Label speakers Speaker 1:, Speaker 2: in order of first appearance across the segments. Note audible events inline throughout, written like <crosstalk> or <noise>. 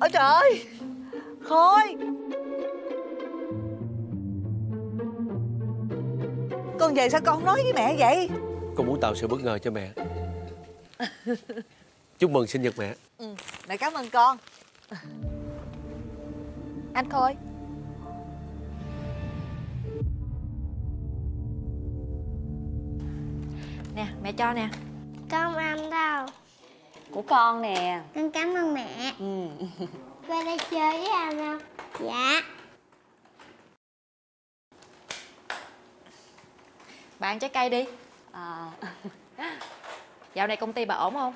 Speaker 1: ôi trời ơi. Khôi. Con về sao con không nói với mẹ vậy?
Speaker 2: Con muốn tạo sự bất ngờ cho mẹ. Chúc mừng sinh nhật mẹ.
Speaker 1: Ừ, mẹ cảm ơn con.
Speaker 3: Anh Khôi. Nè mẹ cho nè.
Speaker 4: Con ăn đâu
Speaker 3: Của con nè.
Speaker 4: Con cảm ơn mẹ.
Speaker 3: Ừ. <laughs>
Speaker 4: Qua đây chơi với anh không? Dạ.
Speaker 3: Bạn trái cây đi. À... <laughs> Dạo này công ty bà ổn không?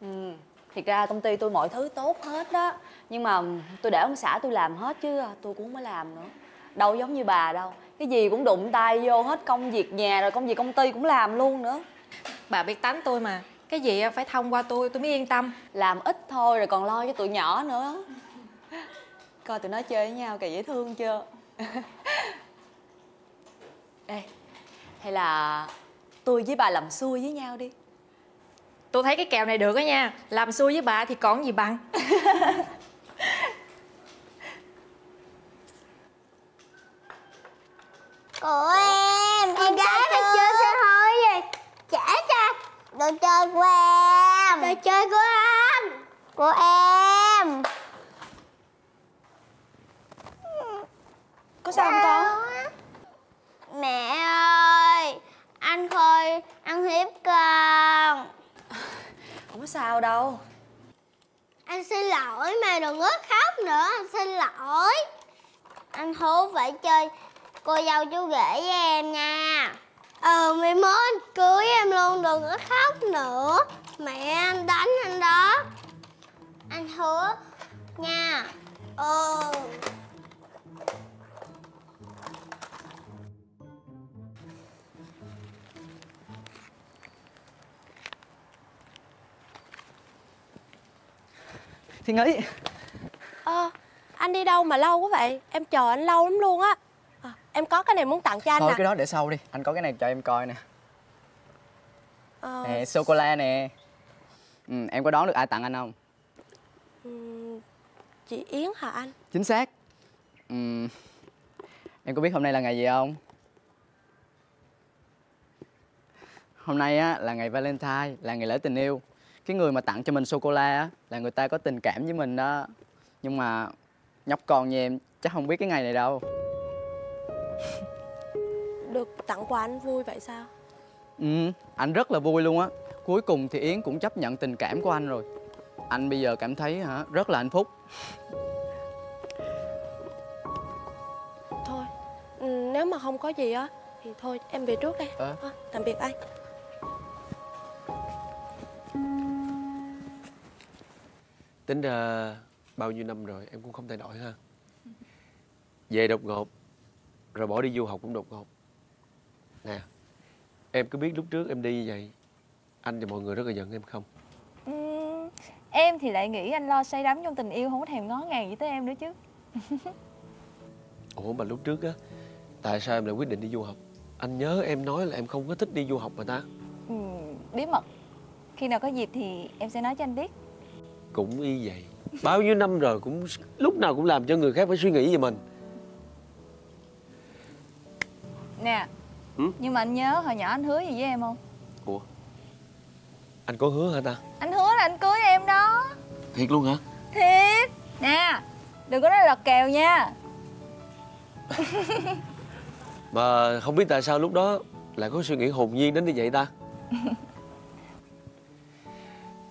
Speaker 5: Ừ. Thiệt ra công ty tôi mọi thứ tốt hết đó. Nhưng mà tôi để ông xã tôi làm hết chứ tôi cũng không có làm nữa. Đâu giống như bà đâu. Cái gì cũng đụng tay vô hết công việc nhà rồi công việc công ty cũng làm luôn nữa.
Speaker 3: Bà biết tánh tôi mà Cái gì phải thông qua tôi tôi mới yên tâm.
Speaker 5: Làm ít thôi rồi còn lo cho tụi nhỏ nữa. Coi tụi nó chơi với nhau kỳ dễ thương chưa? <laughs> Ê Hay là tôi với bà làm xui với nhau đi.
Speaker 3: Tôi thấy cái kèo này được đó nha. Làm xui với bà thì còn gì bằng. <laughs>
Speaker 4: Của em Em gái phải chơi sao thôi. Vậy Trả cho Đồ chơi của em. Đồ chơi của anh Của em.
Speaker 5: Có sao không con?
Speaker 4: Mẹ ơi Anh Khôi ăn hiếp con. <laughs>
Speaker 5: Không có sao đâu.
Speaker 4: Anh xin lỗi mà đừng có khóc nữa Anh xin lỗi. Anh hứa phải chơi cô dâu chú rể với em nha Ờ mày mốt anh cưới em luôn đừng có khóc nữa. Mẹ anh đánh anh đó. Anh hứa nha. Ừ
Speaker 6: Thiên Ý
Speaker 7: Ờ, anh đi đâu mà lâu quá vậy? Em chờ anh lâu lắm luôn á Em có cái này muốn tặng cho anh
Speaker 6: Thôi
Speaker 7: nè.
Speaker 6: cái đó để sau đi. Anh có cái này cho em coi nè.
Speaker 7: Ờ,
Speaker 6: Nè sô-cô-la nè. Ừ, Em có đoán được ai tặng anh không?
Speaker 7: ừm, Chị Yến hả anh?
Speaker 6: Chính xác. Ừ, Em có biết hôm nay là ngày gì không? Hôm nay á là ngày Valentine Là ngày lễ tình yêu. Cái người mà tặng cho mình sô-cô-la á Là người ta có tình cảm với mình đó. Nhưng mà Nhóc con như em chắc không biết cái ngày này đâu <laughs>
Speaker 7: Được tặng quà anh vui vậy sao?
Speaker 6: Ừ, anh rất là vui luôn á. Cuối cùng thì Yến cũng chấp nhận tình cảm của anh rồi. Anh bây giờ cảm thấy hả rất là hạnh phúc.
Speaker 7: Thôi, ừm, nếu mà không có gì á Thì thôi em về trước đây
Speaker 6: Ờ.
Speaker 7: Ờ, Tạm biệt anh.
Speaker 2: Tính ra bao nhiêu năm rồi em cũng không thay đổi ha. Về đột ngột Rồi bỏ đi du học cũng đột ngột. Nè Em cứ biết lúc trước em đi như vậy Anh và mọi người rất là giận em không?
Speaker 8: Ừm, em thì lại nghĩ anh lo say đắm trong tình yêu không có thèm ngó ngàng gì tới em nữa chứ. <laughs>
Speaker 2: Ủa mà lúc trước á Tại sao em lại quyết định đi du học? Anh nhớ em nói là em không có thích đi du học mà ta.
Speaker 8: Ừm, bí mật. Khi nào có dịp thì em sẽ nói cho anh biết.
Speaker 2: Cũng y vậy. Bao nhiêu năm rồi cũng lúc nào cũng làm cho người khác phải suy nghĩ về mình
Speaker 8: nè
Speaker 2: Ừ?
Speaker 8: nhưng mà anh nhớ hồi nhỏ anh hứa gì với em không?
Speaker 2: Ủa? Anh có hứa hả ta?
Speaker 8: Anh hứa là anh cưới em đó.
Speaker 2: Thiệt luôn hả?
Speaker 8: Thiệt. Nè đừng có nói lật kèo nha. <laughs>
Speaker 2: Mà không biết tại sao lúc đó Lại có suy nghĩ hồn nhiên đến như vậy ta? <laughs>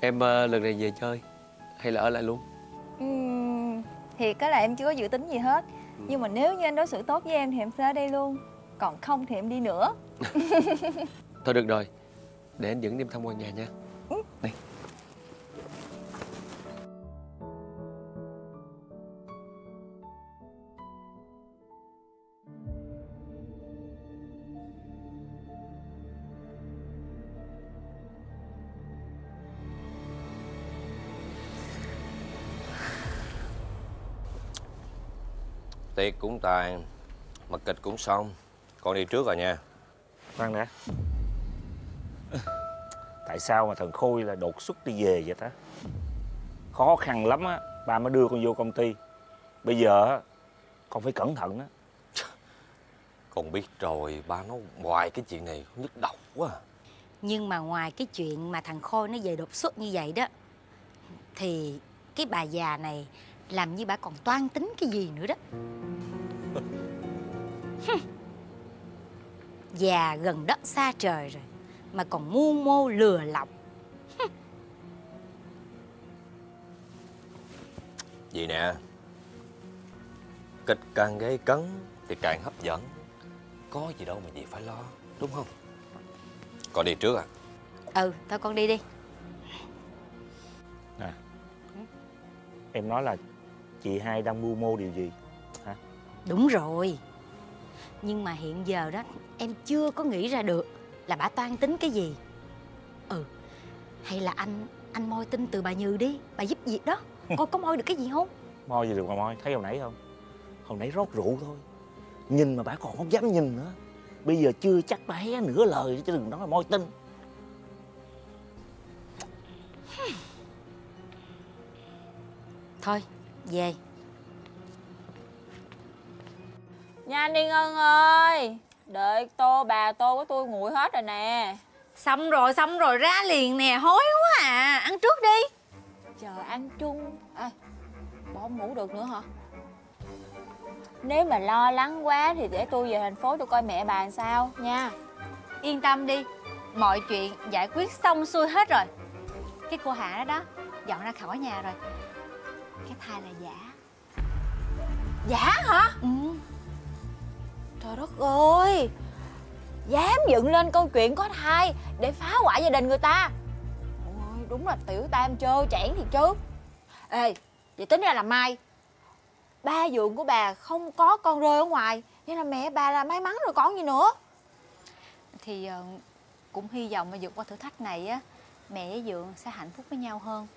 Speaker 2: Em ờ, lần này về chơi Hay là ở lại luôn?
Speaker 8: Thiệt cái là em chưa có dự tính gì hết. Nhưng mà nếu như anh đối xử tốt với em thì em sẽ ở đây luôn còn không thì em đi nữa. <laughs>
Speaker 2: Thôi được rồi Để anh dẫn đi em tham quan nhà nha. Đi
Speaker 9: Tiệc cũng tàn Mà kịch cũng xong Con đi trước rồi nha.
Speaker 10: Khoan đã. Tại sao mà thằng Khôi là đột xuất đi về vậy ta? Khó khăn lắm á ba mới đưa con vô công ty. Bây giờ á, con phải cẩn thận đó <laughs>
Speaker 11: Con biết rồi ba nó ngoài cái chuyện này nhức đầu quá. À.
Speaker 3: Nhưng mà ngoài cái chuyện mà thằng Khôi nó về đột xuất như vậy đó Thì cái bà già này làm như bà còn toan tính cái gì nữa đó. <laughs> Già gần đất xa trời rồi Mà còn mưu mô lừa lọc. <laughs>
Speaker 11: Vậy nè Kịch càng gây cấn Thì càng hấp dẫn. Có gì đâu mà gì phải lo Đúng không? Con đi trước à.
Speaker 3: Ừ, thôi con đi đi.
Speaker 10: Em nói là chị hai đang mưu mô điều gì? Hả?
Speaker 3: Đúng rồi Nhưng mà hiện giờ đó Em chưa có nghĩ ra được Là bà toan tính cái gì. Ừ Hay là anh Anh moi tin từ bà Như đi Bà giúp việc đó. <laughs> Coi có moi được cái gì không?
Speaker 10: Moi gì được mà moi? Thấy hồi nãy không? Hồi nãy rót rượu thôi. Nhìn mà bà còn không dám nhìn nữa. Bây giờ chưa chắc bà hé nửa lời chứ đừng nói là moi tin.
Speaker 3: Thôi về
Speaker 12: Nha anh đi Ngân ơi. Đợi tô bà tô của tôi nguội hết rồi nè.
Speaker 3: Xong rồi xong rồi ra liền nè Hối quá à. Ăn trước đi.
Speaker 12: Chờ ăn chung. À, không ngủ được nữa hả? Nếu mà lo lắng quá Thì để tôi về thành phố tôi coi mẹ bà làm sao nha.
Speaker 3: Yên tâm đi Mọi chuyện giải quyết xong xuôi hết rồi. Cái cô Hạ đó đó Dọn ra khỏi nhà rồi. Cái thai là giả.
Speaker 12: Giả hả?
Speaker 3: Ừ
Speaker 12: Trời đất ơi! Dám dựng lên câu chuyện có thai Để phá hoại gia đình người ta. Ôi, Đúng là tiểu tam trơ chẽn thì chứ. Ê Vậy tính ra là mai Ba dượng của bà không có con rơi ở ngoài Nên là mẹ bà là may mắn rồi còn gì nữa.
Speaker 3: Thì ờ, cũng hy vọng mà vượt qua thử thách này á Mẹ với Dượng sẽ hạnh phúc với nhau hơn.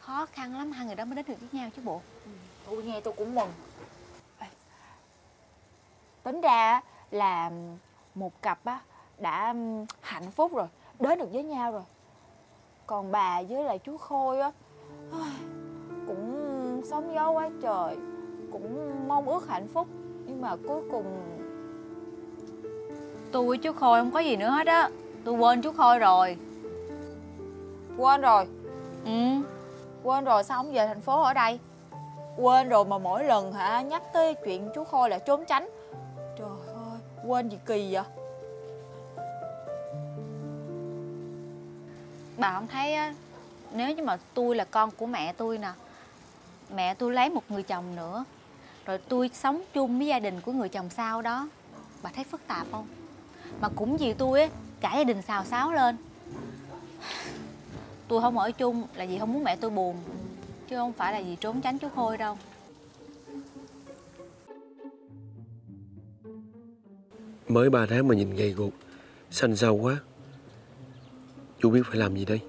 Speaker 3: Khó khăn lắm hai người đó mới đến được với nhau chứ bộ.
Speaker 12: Tôi nghe tôi cũng mừng Tính ra là một cặp á đã hạnh phúc rồi Đến được với nhau rồi. Còn bà với lại chú Khôi á Cũng sóng gió quá trời Cũng mong ước hạnh phúc. Nhưng mà cuối cùng
Speaker 3: Tôi với chú Khôi không có gì nữa hết á. Tôi quên chú Khôi rồi.
Speaker 12: Quên rồi?
Speaker 3: Ừ.
Speaker 12: Quên rồi sao không về thành phố ở đây? Quên rồi mà mỗi lần hả Nhắc tới chuyện chú Khôi là trốn tránh Quên gì kỳ vậy?
Speaker 3: Bà không thấy, á, Nếu như mà tôi là con của mẹ tôi nè, Mẹ tôi lấy một người chồng nữa, Rồi tôi sống chung với gia đình của người chồng sau đó, Bà thấy phức tạp không? Mà cũng vì tôi á, Cả gia đình xào xáo lên. Tôi không ở chung là vì không muốn mẹ tôi buồn, Chứ không phải là vì trốn tránh chú Khôi đâu.
Speaker 2: Mới 3 tháng mà nhìn gầy guộc Xanh xao quá. Chú biết phải làm gì đây?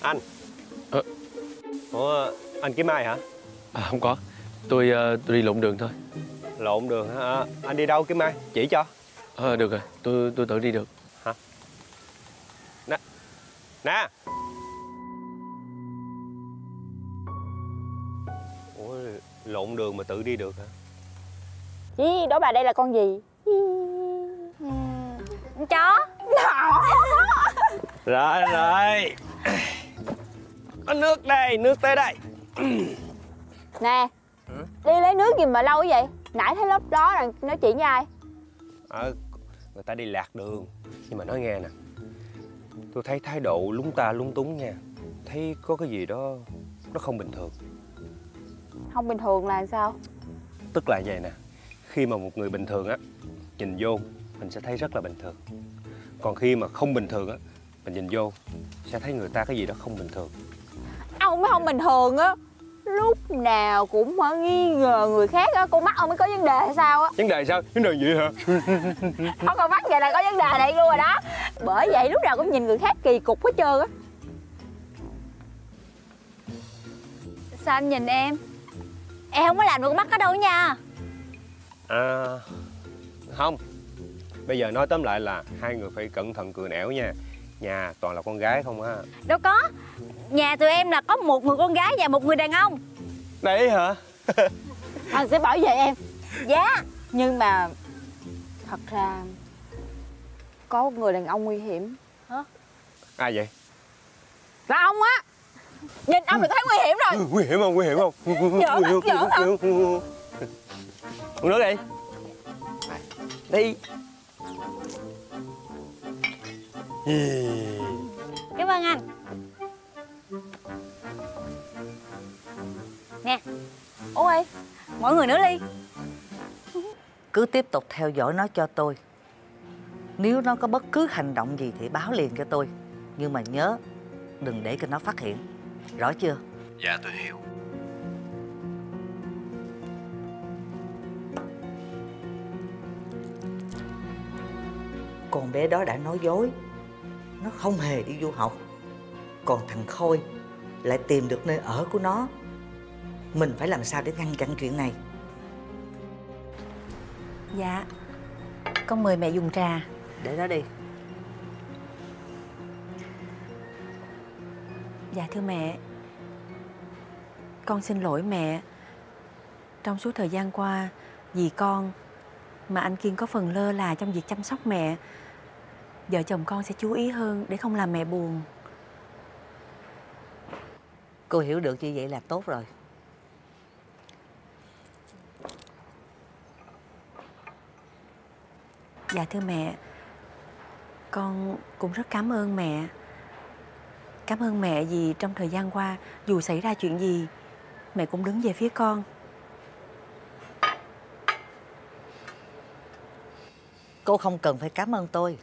Speaker 13: Anh.
Speaker 2: Ờ.
Speaker 13: Ủa anh kiếm ai hả?
Speaker 2: À không có. Tôi ờ, tôi đi lộn đường thôi
Speaker 13: Lộn đường hả? À, Anh đi đâu kiếm ai Chỉ cho.
Speaker 2: Ờ được rồi. Tôi tôi tự đi được.
Speaker 13: Nè. Nè. Ủa lộn đường mà tự đi được hả?
Speaker 12: Ý, đó bà đây là con gì?
Speaker 3: Con chó.
Speaker 13: Rồi rồi. Có nước đây Nước tới đây.
Speaker 12: Nè. Đi lấy nước gì mà lâu vậy Nãy thấy lớp đó là nói chuyện với ai?
Speaker 13: Ờ Người ta đi lạc đường. Nhưng mà nói nghe nè. Tôi thấy thái độ lúng ta lúng túng nha. Thấy có cái gì đó Nó không bình thường.
Speaker 12: Không bình thường là sao?
Speaker 13: Tức là vậy nè. Khi mà một người bình thường á Nhìn vô Mình sẽ thấy rất là bình thường. Còn khi mà không bình thường á Mình nhìn vô Sẽ thấy người ta cái gì đó không bình thường.
Speaker 12: Ông mới không bình thường á Lúc nào cũng hả, nghi ngờ người khác á. Con mắt ông mới có vấn đề hay sao á?
Speaker 13: Vấn đề sao? Vấn đề gì hả?
Speaker 12: Ông còn mắt vậy là có vấn đề này luôn rồi đó. Bởi vậy lúc nào cũng nhìn người khác kỳ cục hết trơn á.
Speaker 9: Sao anh nhìn em? Em không có làm được con mắt ở đâu nha.
Speaker 13: À, không. Bây giờ nói tóm lại là hai người phải cẩn thận cười nẻo nha Nhà toàn là con gái không á
Speaker 9: Đâu có Nhà tụi em là có một người con gái và một người đàn ông
Speaker 13: Đấy hả?
Speaker 12: anh sẽ bảo vệ em
Speaker 9: Dạ
Speaker 12: nhưng mà thật ra có một người đàn ông nguy hiểm
Speaker 13: Ai vậy?
Speaker 12: là ông á nhìn ông là thấy nguy hiểm rồi
Speaker 13: Nguy hiểm không? Nguy hiểm không?
Speaker 12: Giỡn
Speaker 13: Nguy hiểm,
Speaker 12: hả? Hả?
Speaker 13: hiểm. Uống nước đi Đi
Speaker 9: Cảm ơn anh. Nè Ôi Mọi người nữa đi.
Speaker 1: Cứ tiếp tục theo dõi nó cho tôi. Nếu nó có bất cứ hành động gì thì báo liền cho tôi. Nhưng mà nhớ Đừng để cho nó phát hiện. Rõ chưa?
Speaker 13: Dạ tôi hiểu.
Speaker 1: Con bé đó đã nói dối Nó không hề đi du học. Còn thằng Khôi Lại tìm được nơi ở của nó. Mình phải làm sao để ngăn chặn chuyện này?
Speaker 8: Dạ Con mời mẹ dùng trà.
Speaker 1: Để đó đi.
Speaker 8: Dạ thưa mẹ. Con xin lỗi mẹ. Trong suốt thời gian qua Vì con Mà anh Kiên có phần lơ là trong việc chăm sóc mẹ Vợ chồng con sẽ chú ý hơn Để không làm mẹ buồn.
Speaker 1: Cô hiểu được như vậy là tốt rồi.
Speaker 8: Dạ thưa mẹ Con cũng rất cảm ơn mẹ. Cảm ơn mẹ vì trong thời gian qua Dù xảy ra chuyện gì Mẹ cũng đứng về phía con.
Speaker 1: Cô không cần phải cảm ơn tôi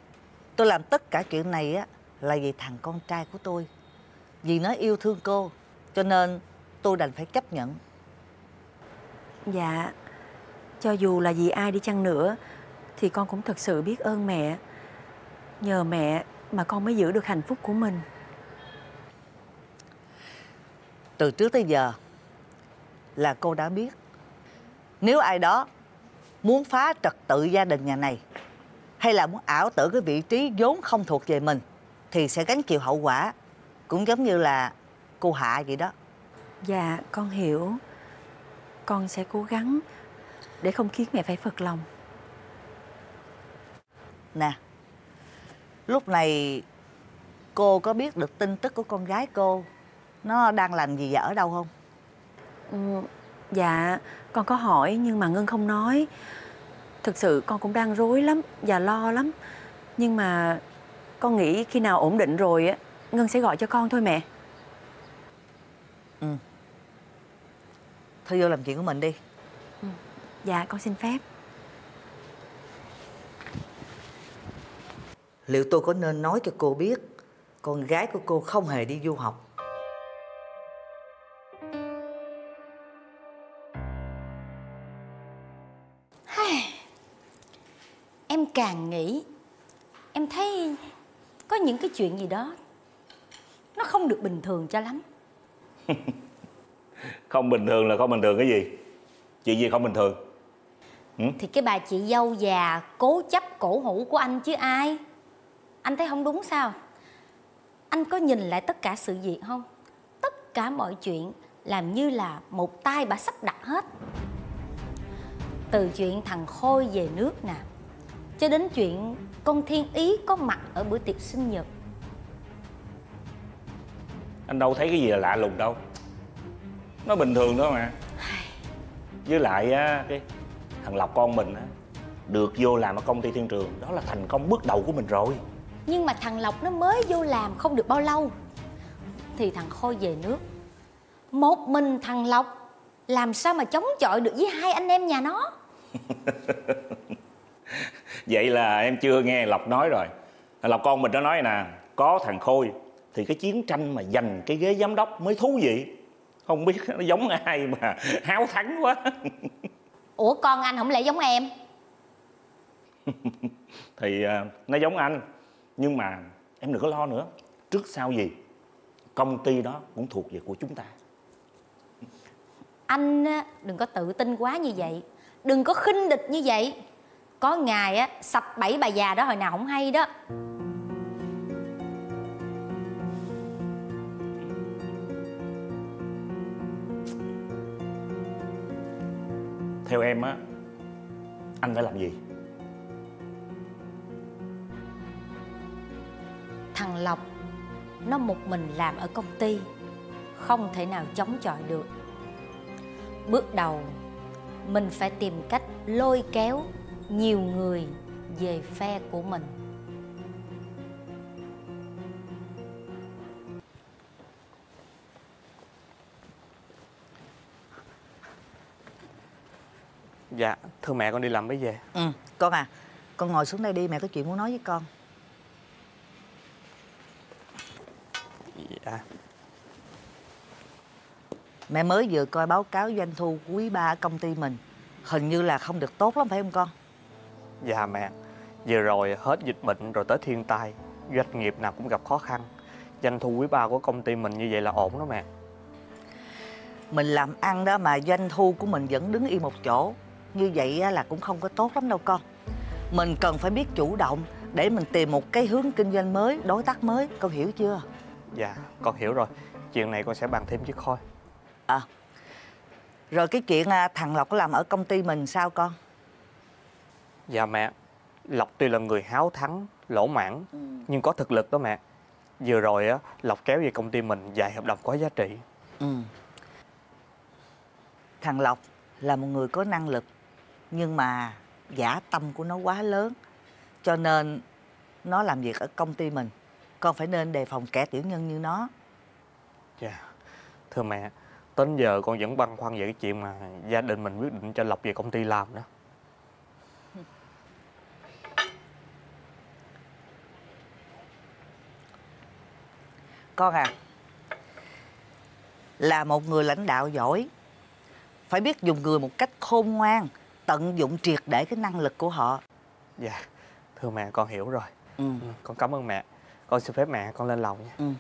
Speaker 1: Tôi làm tất cả chuyện này á Là vì thằng con trai của tôi. Vì nó yêu thương cô Cho nên tôi đành phải chấp nhận.
Speaker 8: Dạ Cho dù là vì ai đi chăng nữa Thì con cũng thật sự biết ơn mẹ. Nhờ mẹ mà con mới giữ được hạnh phúc của mình.
Speaker 1: Từ trước tới giờ Là cô đã biết Nếu ai đó Muốn phá trật tự gia đình nhà này Hay là muốn ảo tưởng cái vị trí vốn không thuộc về mình Thì sẽ gánh chịu hậu quả Cũng giống như là cô Hạ vậy đó.
Speaker 8: Dạ con hiểu. Con sẽ cố gắng Để không khiến mẹ phải phật lòng.
Speaker 1: Nè Lúc này Cô có biết được tin tức của con gái cô Nó đang làm gì và ở đâu không?
Speaker 8: Ừ, Dạ con có hỏi nhưng mà Ngân không nói Thực sự con cũng đang rối lắm Và lo lắm. Nhưng mà con nghĩ khi nào ổn định rồi á Ngân sẽ gọi cho con thôi mẹ.
Speaker 1: Ừ. Thôi vô làm chuyện của mình đi.
Speaker 8: Dạ con xin phép.
Speaker 1: Liệu tôi có nên nói cho cô biết Con gái của cô không hề đi du học
Speaker 9: càng nghĩ Em thấy Có những cái chuyện gì đó Nó không được bình thường cho lắm. <laughs>
Speaker 10: Không bình thường là không bình thường cái gì? Chuyện gì không bình thường?
Speaker 9: Thì cái bà chị dâu già Cố chấp cổ hủ của anh chứ ai? Anh thấy không đúng sao? Anh có nhìn lại tất cả sự việc không? Tất cả mọi chuyện Làm như là một tay bà sắp đặt hết. Từ chuyện thằng Khôi về nước nè Cho đến chuyện con Thiên Ý có mặt ở bữa tiệc sinh nhật.
Speaker 10: Anh đâu thấy cái gì là lạ lùng đâu. Nó bình thường đó mà. Với lại á cái thằng Lộc con mình á Được vô làm ở công ty thiên trường Đó là thành công bước đầu của mình rồi.
Speaker 9: Nhưng mà thằng Lộc nó mới vô làm không được bao lâu. Thì thằng Khôi về nước. Một mình thằng Lộc Làm sao mà chống chọi được với hai anh em nhà nó <laughs>
Speaker 10: Vậy là em chưa nghe Lộc nói rồi. Lộc con mình nó nói nè Có thằng Khôi Thì cái chiến tranh mà giành cái ghế giám đốc mới thú vị. Không biết nó giống ai mà <laughs> háo thắng quá. <laughs>
Speaker 9: Ủa con anh không lẽ giống em? <laughs>
Speaker 10: Thì à, nó giống anh Nhưng mà em đừng có lo nữa. Trước sau gì Công ty đó cũng thuộc về của chúng ta.
Speaker 9: Anh đừng có tự tin quá như vậy. Đừng có khinh địch như vậy có ngày á sập bẫy bà già đó hồi nào không hay đó.
Speaker 14: Theo em á anh phải làm gì?
Speaker 9: Thằng lộc nó một mình làm ở công ty không thể nào chống chọi được. Bước đầu mình phải tìm cách lôi kéo nhiều người về phe của mình
Speaker 15: Dạ, thưa mẹ con đi làm mới về
Speaker 1: Ừ, con à, con ngồi xuống đây đi, mẹ có chuyện muốn nói với con.
Speaker 15: Dạ
Speaker 1: Mẹ mới vừa coi báo cáo doanh thu quý ba ở công ty mình. Hình như là không được tốt lắm phải không con?
Speaker 15: Dạ mẹ Vừa rồi hết dịch bệnh rồi tới thiên tai Doanh nghiệp nào cũng gặp khó khăn Doanh thu quý ba của công ty mình như vậy là ổn đó mẹ
Speaker 1: Mình làm ăn đó mà doanh thu của mình vẫn đứng yên một chỗ. Như vậy là cũng không có tốt lắm đâu con. Mình cần phải biết chủ động để mình tìm một cái hướng kinh doanh mới, đối tác mới. Con hiểu chưa?
Speaker 15: Dạ con hiểu rồi Chuyện này con sẽ bàn thêm với Khôi
Speaker 1: À, rồi cái chuyện à, thằng Lộc làm ở công ty mình sao con?
Speaker 15: Dạ mẹ. Lộc tuy là người háo thắng, lỗ mãn Nhưng có thực lực đó mẹ. Vừa rồi á Lộc kéo về công ty mình vài hợp đồng có giá trị.
Speaker 1: Ừ. Thằng Lộc là một người có năng lực nhưng mà giả tâm của nó quá lớn cho nên nó làm việc ở công ty mình. Con phải nên đề phòng kẻ tiểu nhân như nó.
Speaker 15: Dạ. Thưa mẹ Đến giờ con vẫn băn khoăn về cái chuyện mà Gia đình mình quyết định cho Lộc về công ty làm đó
Speaker 1: con à là một người lãnh đạo giỏi. Phải biết dùng người một cách khôn ngoan tận dụng triệt để cái năng lực của họ.
Speaker 15: Dạ Thưa mẹ con hiểu rồi.
Speaker 1: Ừ.
Speaker 15: Ừ, Con cảm ơn mẹ. Con xin phép mẹ con lên lầu nha.
Speaker 1: Ừ.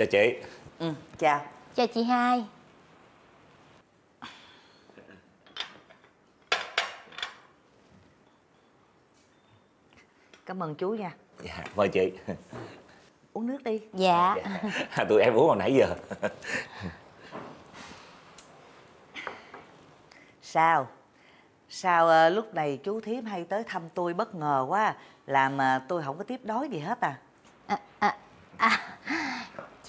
Speaker 10: Chào chị.
Speaker 1: Ừ chào.
Speaker 9: Chào chị hai.
Speaker 1: Cảm ơn chú nha.
Speaker 10: Dạ, mời chị.
Speaker 1: Uống nước đi.
Speaker 9: Dạ. <laughs>
Speaker 10: Tụi em uống hồi nãy giờ.
Speaker 1: Sao? Sao ờ, lúc này chú thím hay tới thăm tôi bất ngờ quá làm ờ, tôi không có tiếp đón gì hết à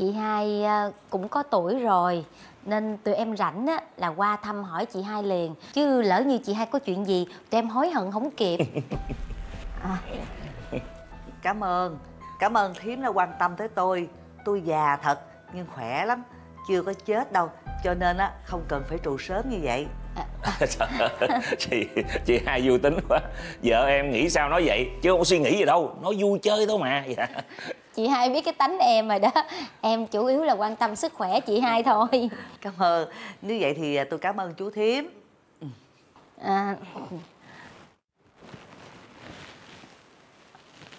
Speaker 9: chị hai ờ, cũng có tuổi rồi nên tụi em rảnh á là qua thăm hỏi chị hai liền. Chứ lỡ như chị hai có chuyện gì tụi em hối hận không kịp. <laughs>
Speaker 1: Cảm ơn cảm ơn thím đã quan tâm tới tôi. Tôi già thật nhưng khỏe lắm chưa có chết đâu cho nên á không cần phải trù sớm như vậy. <laughs>
Speaker 10: Ơi, chị chị hai vui tính quá. Vợ em nghĩ sao nói vậy? Chứ không có suy nghĩ gì đâu nói vui chơi thôi mà. Dạ.
Speaker 9: Chị hai biết cái tánh em rồi đó. Em chủ yếu là quan tâm sức khỏe chị hai thôi.
Speaker 1: Cảm ơn. Như vậy thì à, tôi cảm ơn chú thím.
Speaker 9: À,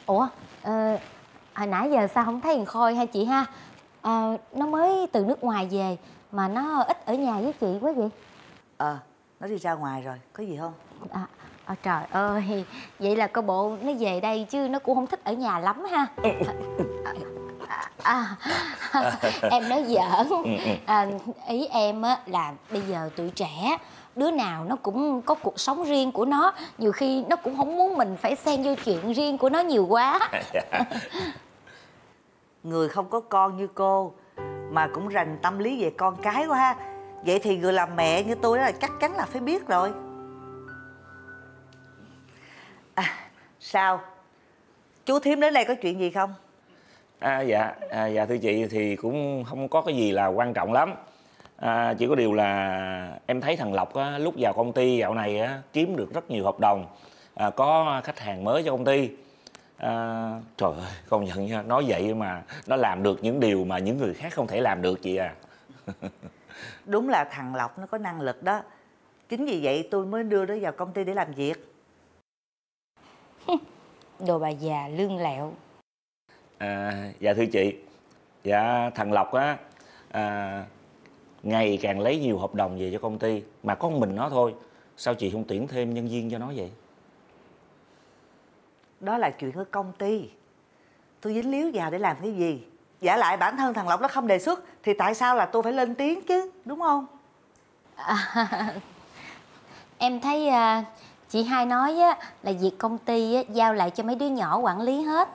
Speaker 9: ủa ờ, hồi nãy giờ sao không thấy thằng khôi hay chị ha? Ờ, nó mới từ nước ngoài về mà nó ít ở nhà với chị quá vậy.
Speaker 1: Ờ nó đi ra ngoài rồi. Có gì không?
Speaker 9: À, à, trời ơi vậy là coi bộ nó về đây chứ nó cũng không thích ở nhà lắm ha. <laughs> À, à, <laughs> em nói giỡn. À, ý em á là bây giờ tụi trẻ đứa nào nó cũng có cuộc sống riêng của nó. Nhiều khi nó cũng không muốn mình phải xen vô chuyện riêng của nó nhiều quá. <laughs>
Speaker 1: Người không có con như cô mà cũng rành tâm lý về con cái quá ha. Vậy thì người làm mẹ như tôi là chắc chắn là phải biết rồi à, sao? Chú thím đến đây có chuyện gì không?
Speaker 10: À, dạ à, dạ thưa chị thì cũng không có cái gì là quan trọng lắm. À, chỉ có điều là em thấy thằng Lộc á, lúc vào công ty dạo này á, kiếm được rất nhiều hợp đồng à, có khách hàng mới cho công ty. À, trời ơi công nhận nha nói vậy mà nó làm được những điều mà những người khác không thể làm được chị à. <laughs>
Speaker 1: Đúng là thằng lộc nó có năng lực đó. Chính vì vậy tôi mới đưa nó vào công ty để làm việc <laughs>
Speaker 9: Đồ bà già lương lẹo.
Speaker 10: À, dạ thưa chị. Dạ thằng Lộc á à, ngày càng lấy nhiều hợp đồng về cho công ty mà có mình nó thôi. Sao chị không tuyển thêm nhân viên cho nó vậy?
Speaker 1: Đó là chuyện của công ty. Tôi dính líu vào để làm cái gì? Giả lại bản thân thằng lộc nó không đề xuất thì tại sao là tôi phải lên tiếng chứ? Đúng không?
Speaker 9: À, <laughs> em thấy à, chị hai nói á, là việc công ty á, giao lại cho mấy đứa nhỏ quản lý hết.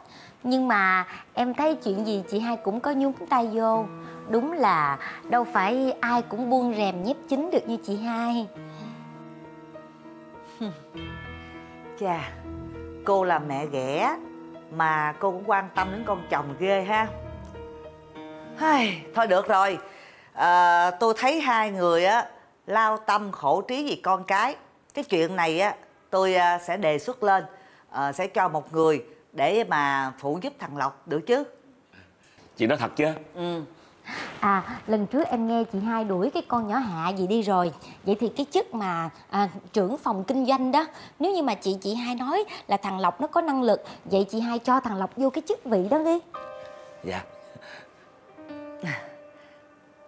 Speaker 9: Nhưng mà em thấy chuyện gì chị hai cũng có nhúng tay vô. Đúng là đâu phải ai cũng buông rèm nhép chính được như chị hai. <laughs>
Speaker 1: Chà cô là mẹ ghẻ mà cô cũng quan tâm đến con chồng ghê ha. Thôi được rồi. À, tôi thấy hai người á lao tâm khổ trí vì con cái. Cái chuyện này á tôi à, sẽ đề xuất lên à, sẽ cho một người để mà phụ giúp thằng lộc được chứ.
Speaker 10: Chị nói thật chứ?
Speaker 1: Ừ.
Speaker 9: À, lần trước em nghe chị hai đuổi cái con nhỏ hạ gì đi rồi. Vậy thì cái chức mà à, trưởng phòng kinh doanh đó Nếu như mà chị chị hai nói là thằng Lộc nó có năng lực Vậy chị hai cho thằng Lộc vô cái chức vị đó đi.
Speaker 10: Dạ.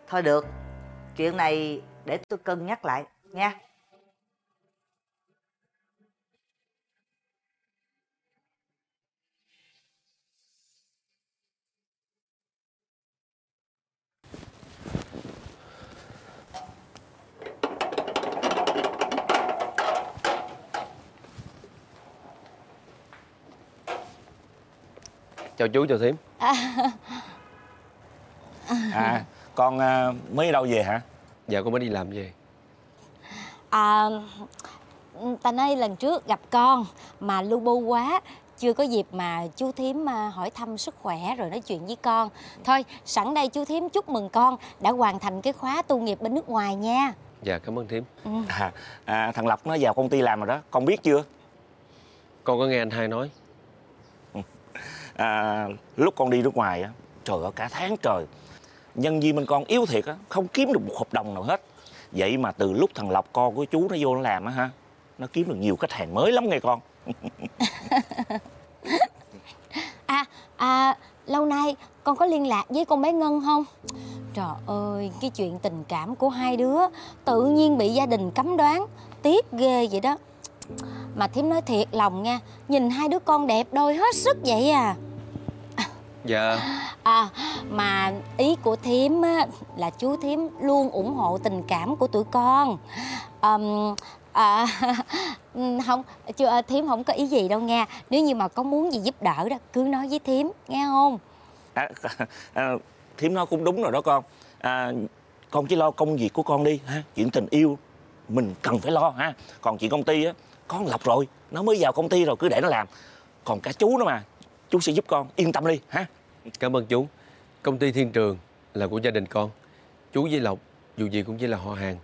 Speaker 1: Thôi được chuyện này để tôi cân nhắc lại nha
Speaker 2: chào chú chào thím. <laughs>
Speaker 10: À con à, mới ở đâu về hả?
Speaker 2: Dạ con mới đi làm về.
Speaker 9: À, ta nói lần trước gặp con mà lu bu quá chưa có dịp mà chú thím à, hỏi thăm sức khỏe rồi nói chuyện với con. Thôi sẵn đây chú thím chúc mừng con đã hoàn thành cái khóa tu nghiệp bên nước ngoài nha.
Speaker 2: Dạ cảm ơn thím.
Speaker 10: À, à, thằng lộc nó vào công ty làm rồi đó. Con biết chưa?
Speaker 2: Con có nghe anh hai nói
Speaker 10: à, lúc con đi nước ngoài á trời ơi cả tháng trời nhân viên bên con yếu thiệt á không kiếm được một hợp đồng nào hết. Vậy mà từ lúc thằng lộc con của chú nó vô nó làm á ha nó kiếm được nhiều khách hàng mới lắm nghe con. <laughs>
Speaker 9: À à lâu nay con có liên lạc với con bé ngân không? Trời ơi cái chuyện tình cảm của hai đứa tự nhiên bị gia đình cấm đoán tiếc ghê vậy đó. Mà thím nói thiệt lòng nha nhìn hai đứa con đẹp đôi hết sức vậy à
Speaker 2: dạ.
Speaker 9: À, mà ý của thím á, là chú thím luôn ủng hộ tình cảm của tụi con. Ờm, à, <laughs> không chưa thím không có ý gì đâu nha. Nếu như mà có muốn gì giúp đỡ đó cứ nói với thím nghe không?
Speaker 10: À, <laughs> à, thím nói cũng đúng rồi đó con. À, con chỉ lo công việc của con đi ha chuyện tình yêu mình cần phải lo ha. Còn chuyện công ty á con lọc rồi nó mới vào công ty rồi cứ để nó làm. Còn cả chú nữa mà chú sẽ giúp con yên tâm đi. Ha
Speaker 2: cảm ơn chú. Công ty thiên trường là của gia đình con. Chú với lộc dù gì cũng chỉ là họ hàng.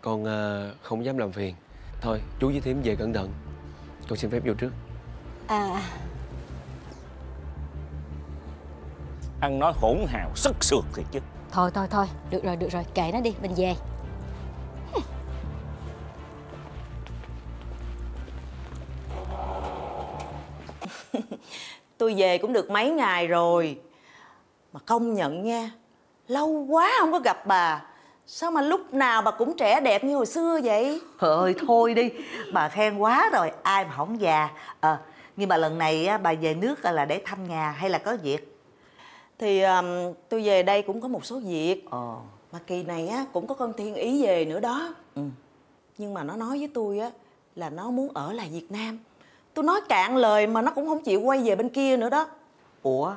Speaker 2: Con ờ, không dám làm phiền. Thôi chú với thím về cẩn thận. Con xin phép vô trước.
Speaker 9: À.
Speaker 10: Ăn nói hỗn hào sức sượt thiệt chứ.
Speaker 9: Thôi thôi thôi. Được rồi được rồi. Kệ nó đi mình về
Speaker 16: Tôi về cũng được mấy ngày rồi. Mà công nhận nha Lâu quá không có gặp bà. Sao mà lúc nào bà cũng trẻ đẹp như hồi xưa vậy?
Speaker 1: Trời ơi thôi đi. Bà khen quá rồi ai mà không già. Ờ nhưng mà lần này á, bà về nước là để thăm nhà hay là có việc?
Speaker 16: Thì um, tôi về đây cũng có một số việc.
Speaker 1: Ờ.
Speaker 16: Mà kỳ này á cũng có con Thiên Ý về nữa đó.
Speaker 1: Ừ.
Speaker 16: Nhưng mà nó nói với tôi á Là nó muốn ở lại Việt Nam Tôi nói cạn lời mà nó cũng không chịu quay về bên kia nữa đó.
Speaker 1: Ủa?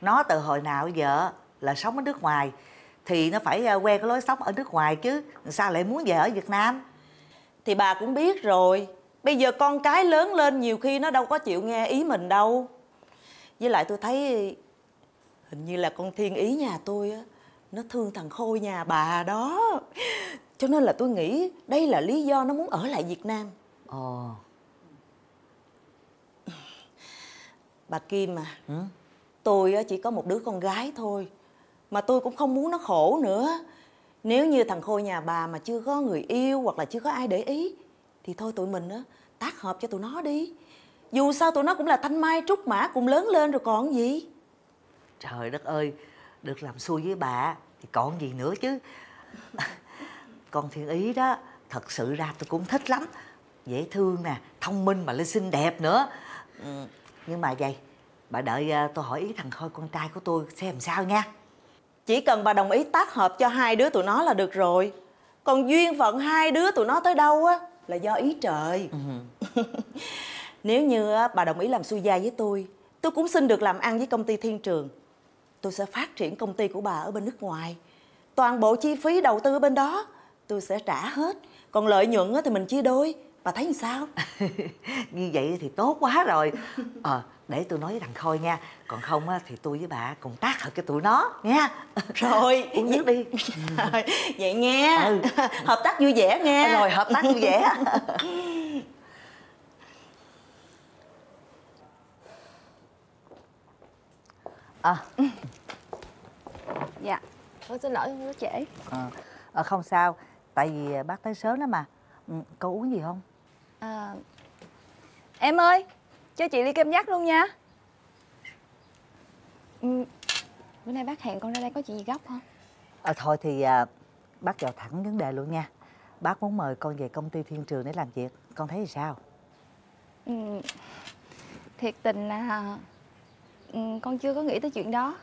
Speaker 1: Nó từ hồi nào giờ? Là sống ở nước ngoài. Thì nó phải à, quen cái lối sống ở nước ngoài chứ. Sao lại muốn về ở Việt Nam?
Speaker 16: Thì bà cũng biết rồi. Bây giờ con cái lớn lên nhiều khi nó đâu có chịu nghe ý mình đâu. Với lại tôi thấy hình như là con thiên ý nhà tôi á nó thương thằng khôi nhà bà đó. Cho nên là tôi nghĩ đây là lý do nó muốn ở lại việt nam.
Speaker 1: Ồ
Speaker 16: bà kim à tôi á chỉ có một đứa con gái thôi mà tôi cũng không muốn nó khổ nữa. Nếu như thằng khôi nhà bà mà chưa có người yêu hoặc là chưa có ai để ý thì thôi tụi mình á tác hợp cho tụi nó đi. Dù sao tụi nó cũng là thanh mai trúc mã cùng lớn lên rồi còn gì.
Speaker 1: Trời đất ơi được làm xui với bà thì còn gì nữa chứ? <laughs> Con thiên ý đó thật sự ra tôi cũng thích lắm. Dễ thương nè thông minh mà lên xinh đẹp nữa. Ừ, nhưng mà vậy bà đợi à, tôi hỏi ý thằng khôi con trai của tôi xem sao nha.
Speaker 16: Chỉ cần bà đồng ý tác hợp cho hai đứa tụi nó là được rồi. Còn duyên phận hai đứa tụi nó tới đâu á là do ý trời. <laughs> Nếu như bà đồng ý làm xui gia với tôi tôi cũng xin được làm ăn với công ty thiên trường. Tôi sẽ phát triển công ty của bà ở bên nước ngoài. Toàn bộ chi phí đầu tư ở bên đó tôi sẽ trả hết. Còn lợi nhuận á thì mình chia đôi bà thấy sao? <laughs>
Speaker 1: Như vậy thì tốt quá rồi. Ờ để tôi nói với thằng khôi nha. Còn không á thì tôi với bà cùng tác hợp cho tụi nó nha.
Speaker 16: Rồi. <laughs>
Speaker 1: Uống nước đi. <laughs>
Speaker 16: Vậy nghe. Hợp tác vui vẻ nghe.
Speaker 1: Rồi hợp tác vui vẻ. À
Speaker 7: Dạ. Con xin lỗi con trễ.
Speaker 1: Ờ ờ, không sao. Tại vì bác tới sớm đó mà. Ừ, cô uống gì không
Speaker 7: à, Em ơi Cho chị ly kem dắt luôn nha. Ừ, Bữa nay bác hẹn con ra đây có chuyện gì gấp không
Speaker 1: ờ thôi thì à, bác vào thẳng vấn đề luôn nha. Bác muốn mời con về công ty thiên trường để làm việc. Con thấy thì sao?
Speaker 7: Ừ, Thiệt tình là ừ, Con chưa có nghĩ tới chuyện đó.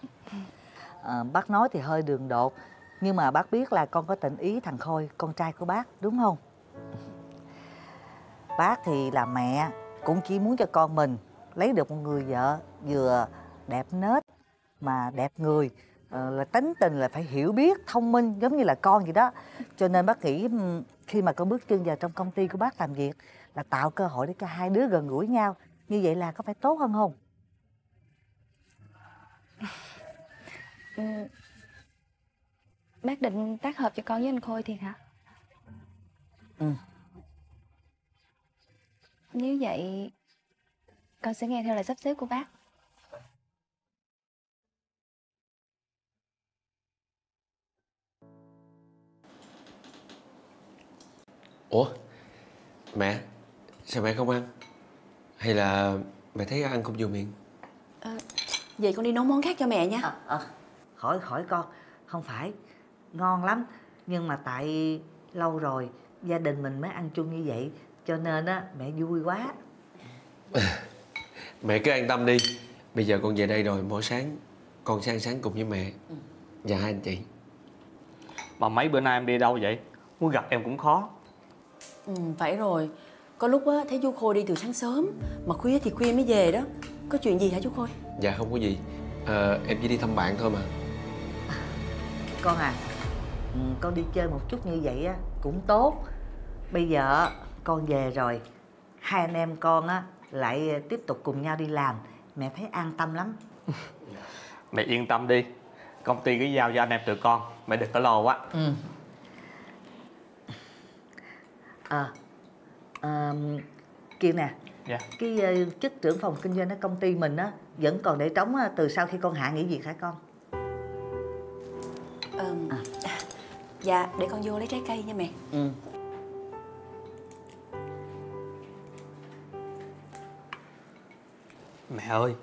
Speaker 1: Ờ, bác nói thì hơi đường đột nhưng mà bác biết là con có tình ý thằng khôi con trai của bác đúng không bác thì là mẹ cũng chỉ muốn cho con mình lấy được một người vợ vừa đẹp nết mà đẹp người. Ờ, là tính tình là phải hiểu biết thông minh giống như là con vậy đó. Cho nên bác nghĩ khi mà con bước chân vào trong công ty của bác làm việc là tạo cơ hội để cho hai đứa gần gũi nhau. Như vậy là có phải tốt hơn không? <laughs>
Speaker 7: Ừ, Bác định tác hợp cho con với anh Khôi thiệt hả?
Speaker 1: Ừ
Speaker 7: Nếu vậy Con sẽ nghe theo lời sắp xếp của bác.
Speaker 2: Ủa Mẹ Sao mẹ không ăn? Hay là mẹ thấy ăn không vừa miệng?
Speaker 8: À, Vậy con đi nấu món khác cho mẹ nha.
Speaker 1: À, à, Khỏi khỏi con. Không phải Ngon lắm. Nhưng mà tại lâu rồi Gia đình mình mới ăn chung như vậy Cho nên á mẹ vui quá. <laughs>
Speaker 2: Mẹ cứ an tâm đi. Bây giờ con về đây rồi mỗi sáng Con sẽ ăn sáng cùng với mẹ. Và hai anh chị.
Speaker 15: Mà mấy bữa nay em đi đâu vậy? Muốn gặp em cũng khó.
Speaker 8: Ừ, Phải rồi. Có lúc á, thấy chú Khôi đi từ sáng sớm Mà khuya thì khuya mới về đó. Có chuyện gì hả chú Khôi?
Speaker 2: Dạ không có gì. Ờ, Em chỉ đi thăm bạn thôi mà.
Speaker 1: Con à ừ, Con đi chơi một chút như vậy á Cũng tốt. Bây giờ con về rồi. Hai anh em con á Lại tiếp tục cùng nhau đi làm. Mẹ thấy an tâm lắm. <laughs>
Speaker 15: Mẹ yên tâm đi. Công ty cứ giao cho anh em tụi con. Mẹ đừng có lo quá.
Speaker 1: Ừ. Ờ à, Kiên nè.
Speaker 15: Dạ.
Speaker 1: Cái ờ, chức trưởng phòng kinh doanh ở công ty mình á Vẫn còn để trống á, từ sau khi con Hạ nghỉ việc hả con?
Speaker 8: Ờ, Dạ để con vô lấy trái cây nha mẹ.
Speaker 1: Ừ
Speaker 15: Mẹ ơi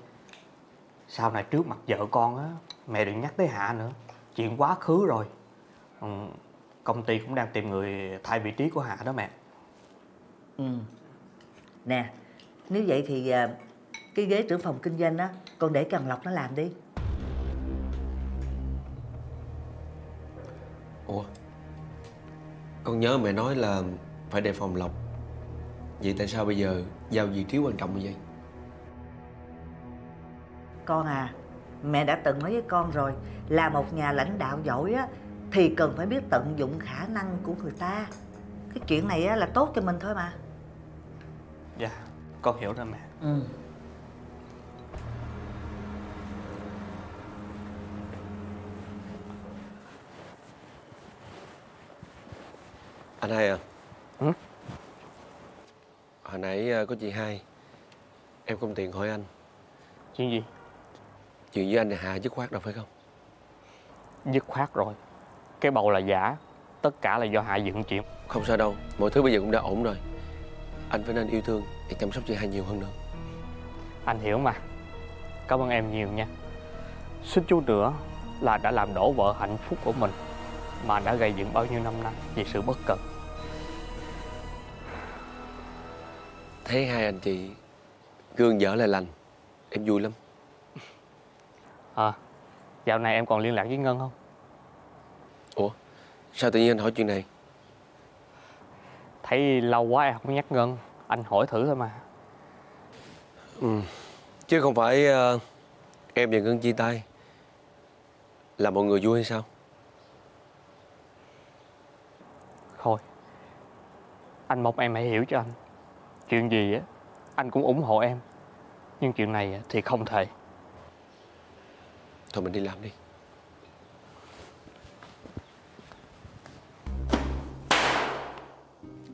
Speaker 15: Sau này trước mặt vợ con á Mẹ đừng nhắc tới Hạ nữa. Chuyện quá khứ rồi. Ừ, Công ty cũng đang tìm người thay vị trí của Hạ đó mẹ.
Speaker 1: Ừ. Nè Nếu vậy thì à, Cái ghế trưởng phòng kinh doanh á Con để Cần Lộc nó làm đi.
Speaker 2: Ủa? Con nhớ mẹ nói là Phải đề phòng lộc. Vậy tại sao bây giờ giao vị trí quan trọng như vậy
Speaker 1: con à. Mẹ đã từng nói với con rồi là một nhà lãnh đạo giỏi á thì cần phải biết tận dụng khả năng của người ta. Cái chuyện này á là tốt cho mình thôi mà.
Speaker 15: Dạ con hiểu rồi mẹ.
Speaker 1: Ừ.
Speaker 2: Anh hai à.
Speaker 15: Ừ?
Speaker 2: hồi nãy à, có chị hai. Em không tiện hỏi anh.
Speaker 15: Chuyện gì?
Speaker 2: Chuyện với anh Hà dứt khoát đâu phải không?
Speaker 15: Dứt khoát rồi. Cái bầu là giả. Tất cả là do Hạ dựng chuyện.
Speaker 2: Không sao đâu. Mọi thứ bây giờ cũng đã ổn rồi. Anh phải nên yêu thương Để chăm sóc chị hai nhiều hơn nữa.
Speaker 15: Anh hiểu mà. Cảm ơn em nhiều nha. Xin chú nữa là đã làm đổ vợ hạnh phúc của mình Mà đã gây dựng bao nhiêu năm nay Vì sự bất cần
Speaker 2: Thấy hai anh chị Gương dở lại lành. Em vui lắm
Speaker 15: À Dạo này em còn liên lạc với Ngân không?
Speaker 2: Ủa Sao tự nhiên anh hỏi chuyện này
Speaker 15: Thấy lâu quá em không nhắc Ngân Anh hỏi thử thôi mà
Speaker 2: ừ. Chứ không phải ờ, Em và Ngân chia tay Là mọi người vui hay sao
Speaker 15: Thôi Anh mong em hãy hiểu cho anh Chuyện gì á Anh cũng ủng hộ em Nhưng chuyện này thì không thể
Speaker 2: Thôi mình đi làm đi.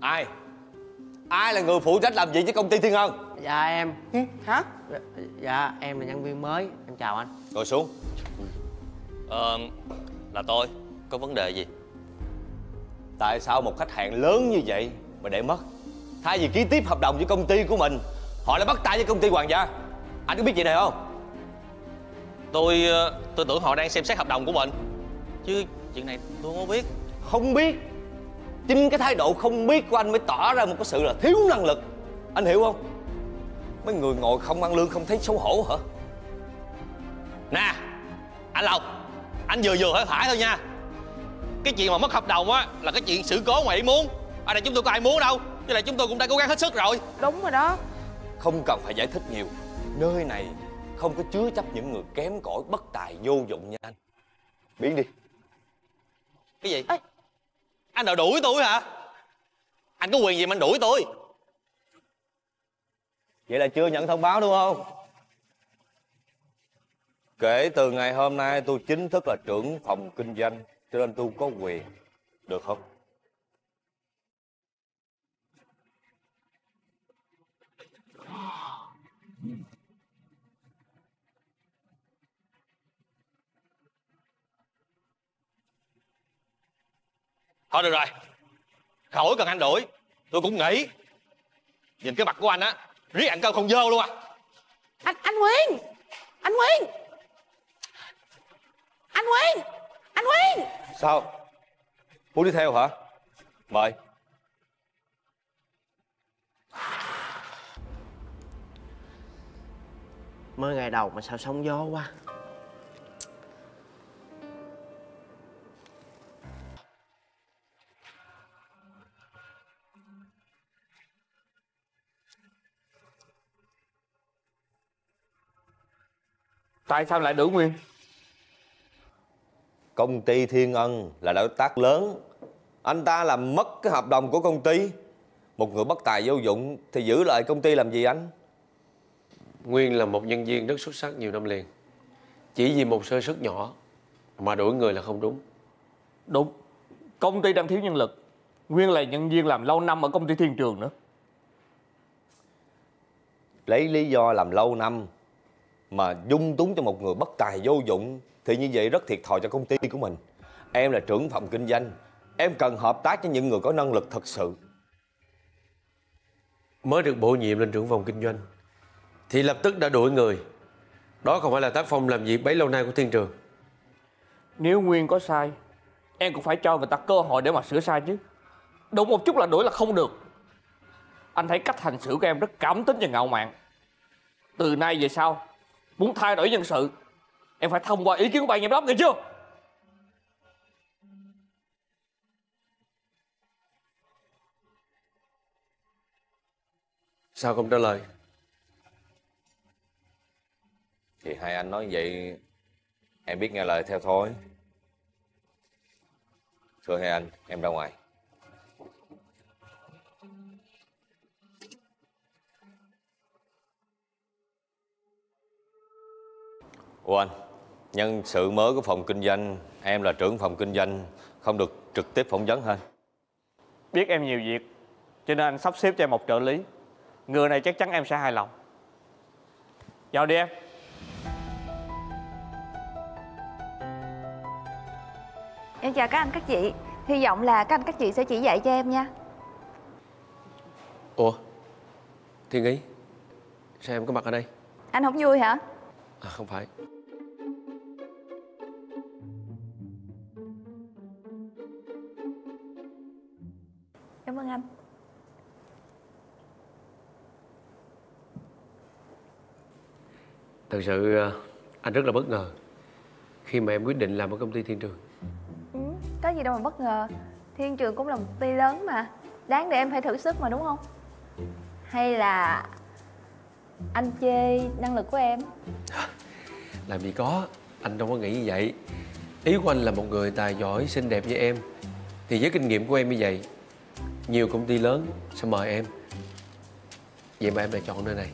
Speaker 11: Ai? Ai là người phụ trách làm việc với công ty Thiên Ân?
Speaker 17: Dạ em. Hả? Dạ em là nhân viên mới. Em chào anh.
Speaker 11: Ngồi xuống.
Speaker 18: Ờ, là tôi. Có vấn đề gì?
Speaker 11: Tại sao một khách hàng lớn như vậy Mà để mất? Thay vì ký tiếp hợp đồng với công ty của mình Họ lại bắt tay với công ty Hoàng gia. Anh có biết chuyện này không
Speaker 18: Tôi ờ, tôi tưởng họ đang xem xét hợp đồng của mình. Chứ chuyện này tôi không có biết.
Speaker 11: Không biết. Chính cái thái độ không biết của anh mới tỏ ra một cái sự là thiếu năng lực. Anh hiểu không? Mấy người ngồi không ăn lương không thấy xấu hổ hả?
Speaker 18: Nè Anh Lộc Anh vừa vừa phải phải thôi nha. Cái chuyện mà mất hợp đồng á Là cái chuyện sự cố ngoài ý muốn. Ở đây chúng tôi có ai muốn đâu Với lại chúng tôi cũng đã cố gắng hết sức rồi.
Speaker 17: Đúng rồi đó.
Speaker 11: Không cần phải giải thích nhiều. Nơi này không có chứa chấp những người kém cỏi bất tài vô dụng như anh. Biến đi.
Speaker 18: Cái gì? Anh đòi đuổi tôi hả? Anh có quyền gì mà anh đuổi tôi?
Speaker 11: Vậy là chưa nhận thông báo đúng không? Kể từ ngày hôm nay tôi chính thức là trưởng phòng kinh doanh Cho nên tôi có quyền. Được không?
Speaker 18: Thôi được rồi. Khỏi cần anh đuổi. Tôi cũng nghĩ. Nhìn cái mặt của anh á Riết ăn cơm không vô luôn à.
Speaker 17: Anh anh Nguyên. Anh Nguyên. Anh Nguyên. Anh Nguyên.
Speaker 11: Sao? Muốn đi theo hả? Mời.
Speaker 17: Mới ngày đầu mà sao sóng gió quá
Speaker 15: Tại sao lại đuổi Nguyên?
Speaker 11: Công ty Thiên Ân là đối tác lớn. Anh ta làm mất cái hợp đồng của công ty. Một người bất tài vô dụng Thì giữ lại công ty làm gì anh?
Speaker 2: Nguyên là một nhân viên rất xuất sắc nhiều năm liền. Chỉ vì một sơ suất nhỏ Mà đuổi người là không đúng.
Speaker 15: Đúng. Công ty đang thiếu nhân lực. Nguyên là nhân viên làm lâu năm ở công ty Thiên Trường nữa.
Speaker 11: Lấy lý do làm lâu năm Mà dung túng cho một người bất tài vô dụng Thì như vậy rất thiệt thòi cho công ty của mình. Em là trưởng phòng kinh doanh. Em cần hợp tác với những người có năng lực thật sự.
Speaker 2: Mới được bổ nhiệm lên trưởng phòng kinh doanh Thì lập tức đã đuổi người. Đó không phải là tác phong làm việc bấy lâu nay của thiên trường.
Speaker 15: Nếu Nguyên có sai Em cũng phải cho người ta cơ hội để mà sửa sai chứ. Đúng một chút là đuổi là không được. Anh thấy cách hành xử của em rất cảm tính và ngạo mạn. Từ nay về sau Muốn thay đổi nhân sự Em phải thông qua ý kiến của ban giám đốc nghe chưa?
Speaker 2: Sao không trả lời?
Speaker 11: Thì hai anh nói vậy Em biết nghe lời theo thôi. Thưa hai anh Em ra ngoài Ủa anh Nhân sự mới của phòng kinh doanh Em là trưởng phòng kinh doanh Không được trực tiếp phỏng vấn hả?
Speaker 15: Biết em nhiều việc cho nên anh sắp xếp cho em một trợ lý. Người này chắc chắn em sẽ hài lòng. Vào đi em.
Speaker 19: Em chào các anh các chị. Hy vọng là các anh các chị sẽ chỉ dạy cho em nha.
Speaker 2: Ủa Thiên Ý Sao em có mặt ở đây?
Speaker 19: Anh không vui hả?
Speaker 2: À không phải Thật sự à, anh rất là bất ngờ Khi mà em quyết định làm ở công ty Thiên Trường.
Speaker 19: Ừ, Có gì đâu mà bất ngờ. Thiên trường cũng là một công ty lớn mà. Đáng để em phải thử sức mà đúng không? Hay là anh chê năng lực của em?
Speaker 2: Làm gì có Anh đâu có nghĩ như vậy. Ý của anh là một người tài giỏi, xinh đẹp như em. Thì với kinh nghiệm của em như vậy Nhiều công ty lớn sẽ mời em. Vậy mà em lại chọn nơi này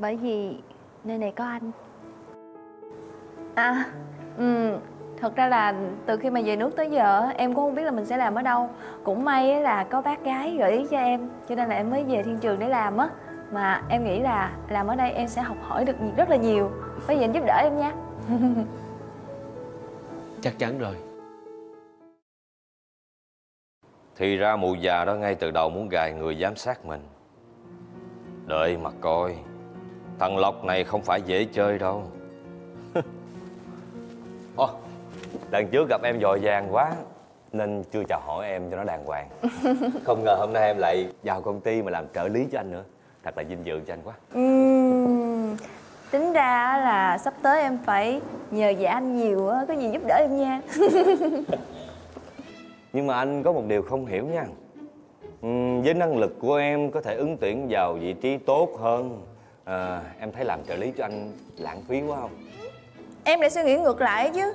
Speaker 19: Bởi vì nơi này có anh. À, ừ, thật ra là từ khi mà về nước tới giờ em cũng không biết là mình sẽ làm ở đâu. Cũng may á là có bác gái gợi ý cho em Cho nên là em mới về thiên trường để làm á. Mà em nghĩ là làm ở đây em sẽ học hỏi được rất là nhiều. Có gì anh giúp đỡ em nha. <laughs>
Speaker 2: Chắc chắn rồi.
Speaker 11: Thì ra mụ già đó ngay từ đầu muốn gài người giám sát mình. Đợi mà coi Thằng Lộc này không phải dễ chơi đâu. <laughs> Ồ, lần trước gặp em dội vàng quá Nên chưa chào hỏi em cho nó đàng hoàng. <laughs> Không ngờ hôm nay em lại vào công ty mà làm trợ lý cho anh nữa. Thật là vinh dự cho anh quá.
Speaker 19: Ừm, Tính ra là sắp tới em phải nhờ dạ anh nhiều á, có gì giúp đỡ em nha. <laughs>
Speaker 11: Nhưng mà anh có một điều không hiểu nha. Ừm, Với năng lực của em có thể ứng tuyển vào vị trí tốt hơn à, Em thấy làm trợ lý cho anh lãng phí quá không?
Speaker 19: Em lại suy nghĩ ngược lại chứ.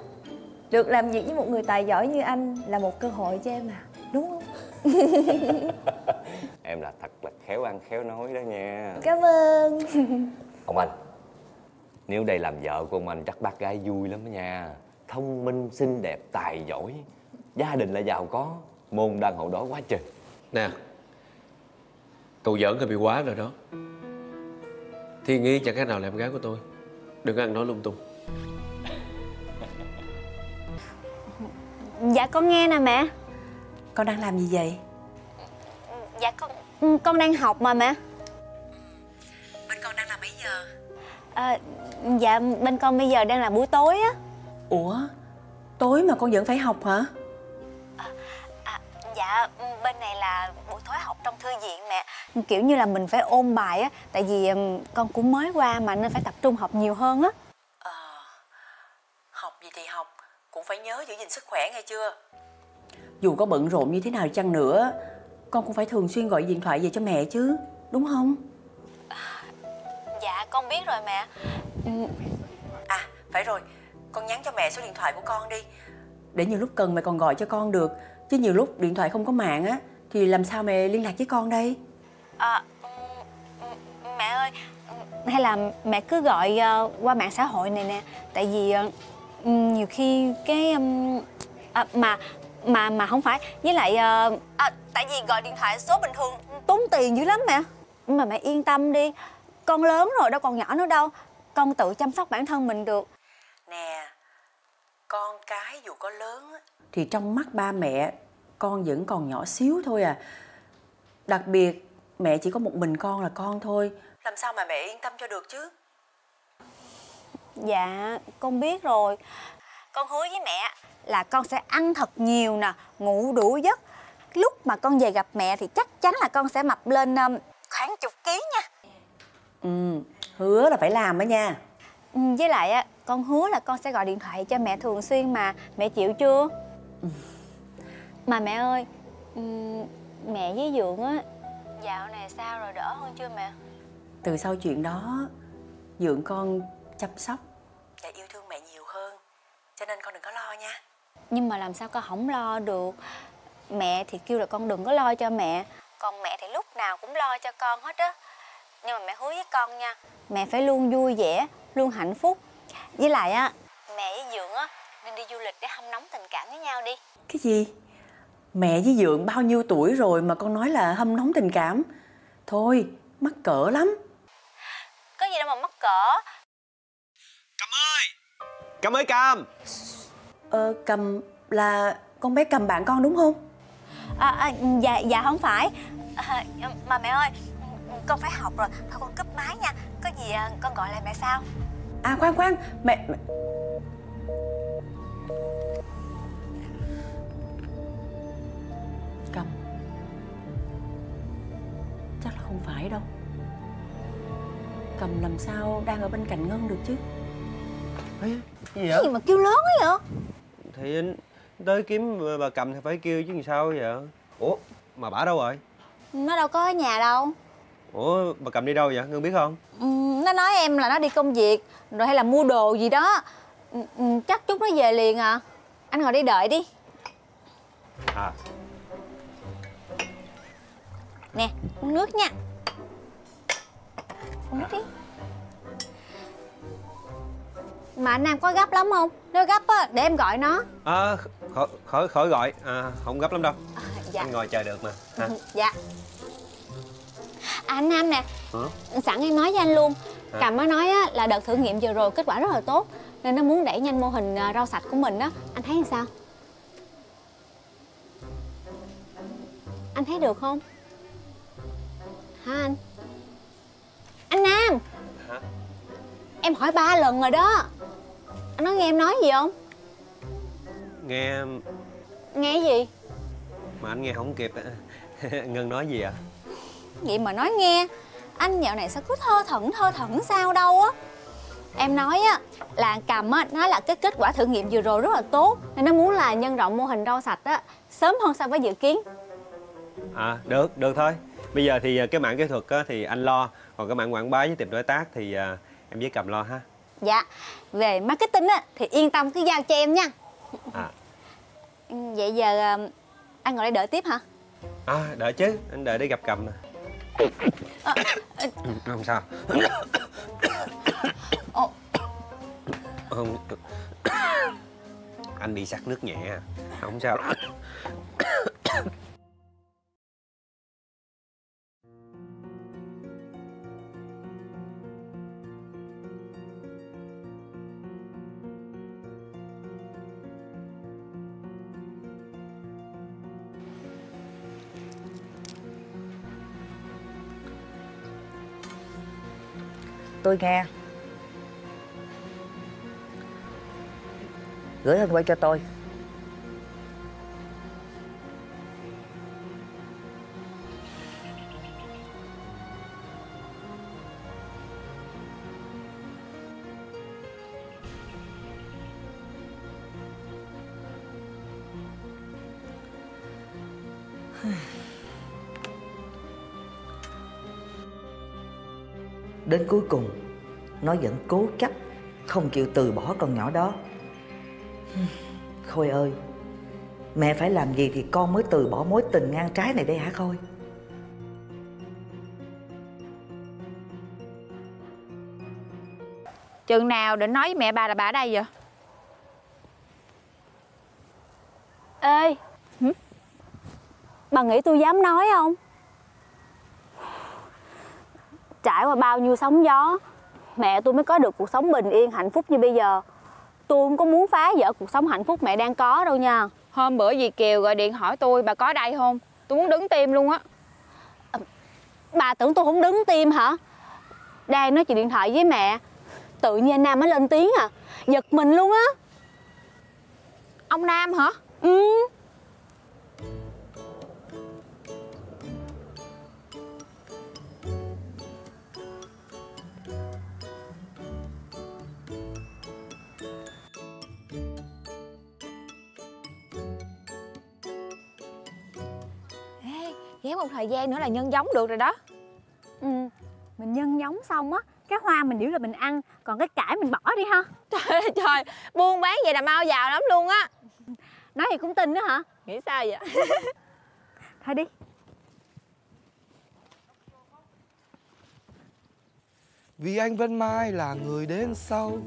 Speaker 19: Được làm việc với một người tài giỏi như anh là một cơ hội cho em à Đúng không? <laughs>
Speaker 11: Em là thật là khéo ăn khéo nói đó nha.
Speaker 19: Cảm ơn. <laughs>
Speaker 11: Ông anh Nếu đây làm vợ của ông anh chắc bác gái vui lắm đó nha. Thông minh, xinh đẹp, tài giỏi. Gia đình lại giàu có Môn đăng hộ đó quá trời
Speaker 2: Nè Cậu giỡn hơi bị quá rồi đó Thiên Nghi chẳng khác nào là em gái của tôi Đừng ăn nói lung tung
Speaker 3: Dạ con nghe nè mẹ
Speaker 8: Con đang làm gì vậy?
Speaker 3: Dạ con con đang học mà mẹ
Speaker 8: Bên con đang làm mấy giờ?
Speaker 3: à, Dạ bên con bây giờ đang là buổi tối á
Speaker 8: Ủa? Tối mà con vẫn phải học hả?
Speaker 3: Dạ bên này là buổi tối học trong thư viện mẹ. Kiểu như là mình phải ôn bài á Tại vì con cũng mới qua mà nên phải tập trung học nhiều hơn á.
Speaker 8: Học gì thì học Cũng phải nhớ giữ gìn sức khỏe nghe chưa? Dù có bận rộn như thế nào chăng nữa Con cũng phải thường xuyên gọi điện thoại về cho mẹ chứ Đúng không?
Speaker 3: Dạ con biết rồi mẹ.
Speaker 8: À phải rồi Con nhắn cho mẹ số điện thoại của con đi. Để nhiều lúc cần mẹ còn gọi cho con được Chứ nhiều lúc điện thoại không có mạng á Thì làm sao mẹ liên lạc với con đây?
Speaker 3: À, Mẹ ơi Hay là mẹ cứ gọi ờ, qua mạng xã hội này nè. Tại vì ờ, nhiều khi cái à, Mà mà mà không phải. Với lại à, Tại vì gọi điện thoại số bình thường tốn tiền dữ lắm mẹ. Nhưng mà mẹ yên tâm đi Con lớn rồi đâu còn nhỏ nữa đâu. Con tự chăm sóc bản thân mình được.
Speaker 8: Nè Con cái dù có lớn Thì trong mắt ba mẹ Con vẫn còn nhỏ xíu thôi à. Đặc biệt Mẹ chỉ có một mình con là con thôi. Làm sao mà mẹ yên tâm cho được chứ?
Speaker 3: Dạ con biết rồi. Con hứa với mẹ là con sẽ ăn thật nhiều nè Ngủ đủ giấc. Lúc mà con về gặp mẹ thì chắc chắn là con sẽ mập lên um, khoảng chục ký nha.
Speaker 8: Ừ Hứa là phải làm đó nha.
Speaker 3: Ừ, Với lại á, con hứa là con sẽ gọi điện thoại cho mẹ thường xuyên mà. Mẹ chịu chưa? Mà mẹ ơi Mẹ với Dượng á Dạo này sao rồi đỡ hơn chưa mẹ?
Speaker 8: Từ sau chuyện đó Dượng con chăm sóc Và yêu thương mẹ nhiều hơn. Cho nên con đừng có lo nha.
Speaker 3: Nhưng mà làm sao con không lo được? Mẹ thì kêu là con đừng có lo cho mẹ. Còn mẹ thì lúc nào cũng lo cho con hết á. Nhưng mà mẹ hứa với con nha Mẹ phải luôn vui vẻ, luôn hạnh phúc. Với lại á Mẹ với Dượng á Nên đi du lịch để hâm nóng tình cảm với nhau đi.
Speaker 8: Cái gì? Mẹ với Dượng bao nhiêu tuổi rồi mà con nói là hâm nóng tình cảm. Thôi, mắc cỡ lắm.
Speaker 5: Có gì đâu mà mắc cỡ.
Speaker 20: Cam ơi! Cam
Speaker 8: Ờ, cầm là con bé cầm bạn con đúng không?
Speaker 3: à, à, dạ dạ không phải. À, mà mẹ ơi con phải học rồi thôi con cúp máy nha. Có gì à, con gọi lại mẹ sau.
Speaker 8: À khoan khoan, mẹ... không phải đâu. Cầm làm sao đang ở bên cạnh Ngân được chứ?
Speaker 13: Cái gì
Speaker 3: cái
Speaker 13: vậy
Speaker 3: gì mà kêu lớn ấy vậy?
Speaker 13: Thì anh tới kiếm bà cầm thì phải kêu chứ làm sao vậy? Ủa mà bả đâu rồi?
Speaker 3: Nó đâu có ở nhà đâu.
Speaker 13: Ủa bà cầm đi đâu vậy? Ngân biết không?
Speaker 3: Ừ, nó nói em là nó đi công việc rồi hay là mua đồ gì đó. Ừ, ừ, chắc chút nó về liền à. Anh ngồi đây đợi đi.
Speaker 13: À.
Speaker 3: Nè uống nước nha uống nước đi mà anh Nam có gấp lắm không? Nếu gấp á để em gọi nó.
Speaker 13: À khỏi khỏi khỏi gọi. À, không gấp lắm đâu.
Speaker 3: Dạ.
Speaker 13: Anh ngồi chờ được mà ha.
Speaker 3: Dạ. À, anh Nam nè.
Speaker 13: Hả?
Speaker 3: sẵn em nói với anh luôn.
Speaker 13: Hả?
Speaker 3: Cầm nó nói á, là đợt thử nghiệm vừa rồi kết quả rất là tốt. Nên nó muốn đẩy nhanh mô hình à, rau sạch của mình đó Anh thấy làm sao? Anh thấy được không? Hả anh? Anh Nam.
Speaker 13: Hả?
Speaker 3: Em hỏi ba lần rồi đó. Anh nói nghe em nói gì không?
Speaker 13: nghe
Speaker 3: Nghe gì?
Speaker 13: mà anh nghe không kịp. <laughs> Ngân nói gì à?
Speaker 3: Vậy mà nói nghe. Anh dạo này sao cứ thơ thẩn thơ thẩn sao đâu á. Em nói á là cầm á nói là cái kết quả thử nghiệm vừa rồi rất là tốt. Nên nó muốn là nhân rộng mô hình rau sạch á Sớm hơn so với dự kiến.
Speaker 13: À được được thôi. Bây giờ thì à, cái mảng kỹ thuật á, thì anh lo còn cái mảng quảng bá với tìm đối tác thì à, em với cầm lo ha
Speaker 3: Dạ Về marketing á thì yên tâm cứ giao cho em nha
Speaker 13: à
Speaker 3: Vậy giờ à, anh ngồi đây đợi tiếp hả?
Speaker 13: à đợi chứ anh đợi để gặp cầm mà Ừ, không sao
Speaker 3: Ồ.
Speaker 13: không anh bị sặc nước nhẹ à. không sao
Speaker 1: Tôi nghe. Gửi hình qua cho tôi. Đến cuối cùng nó vẫn cố chấp Không chịu từ bỏ con nhỏ đó Khôi ơi Mẹ phải làm gì thì con mới từ bỏ mối tình ngang trái này đây hả Khôi
Speaker 3: Chừng nào định nói với mẹ bà là bà ở đây vậy? Ê Bà nghĩ tôi dám nói không? Trải qua bao nhiêu sóng gió Mẹ tôi mới có được cuộc sống bình yên hạnh phúc như bây giờ Tôi không có muốn phá vỡ cuộc sống hạnh phúc mẹ đang có đâu nha
Speaker 12: Hôm bữa dì Kiều gọi điện hỏi tôi bà có đây không? Tôi muốn đứng tim luôn á.
Speaker 3: Bà tưởng tôi không đứng tim hả? Đang nói chuyện điện thoại với mẹ Tự nhiên anh Nam mới lên tiếng à Giật mình luôn á
Speaker 12: Ông Nam hả?
Speaker 3: Ừ
Speaker 12: Ê, ghé một thời gian nữa là nhân giống được rồi đó.
Speaker 3: Ừ Mình nhân giống xong á Cái hoa mình giữ là mình ăn Còn cái cải mình bỏ đi ha <laughs>
Speaker 12: Trời ơi trời, buôn bán vậy là mau giàu lắm luôn á.
Speaker 3: Nói thì cũng tin đó hả?
Speaker 12: Nghĩ sao vậy? <laughs>
Speaker 3: Thôi đi
Speaker 21: Vì anh Vân Mai là người đến sau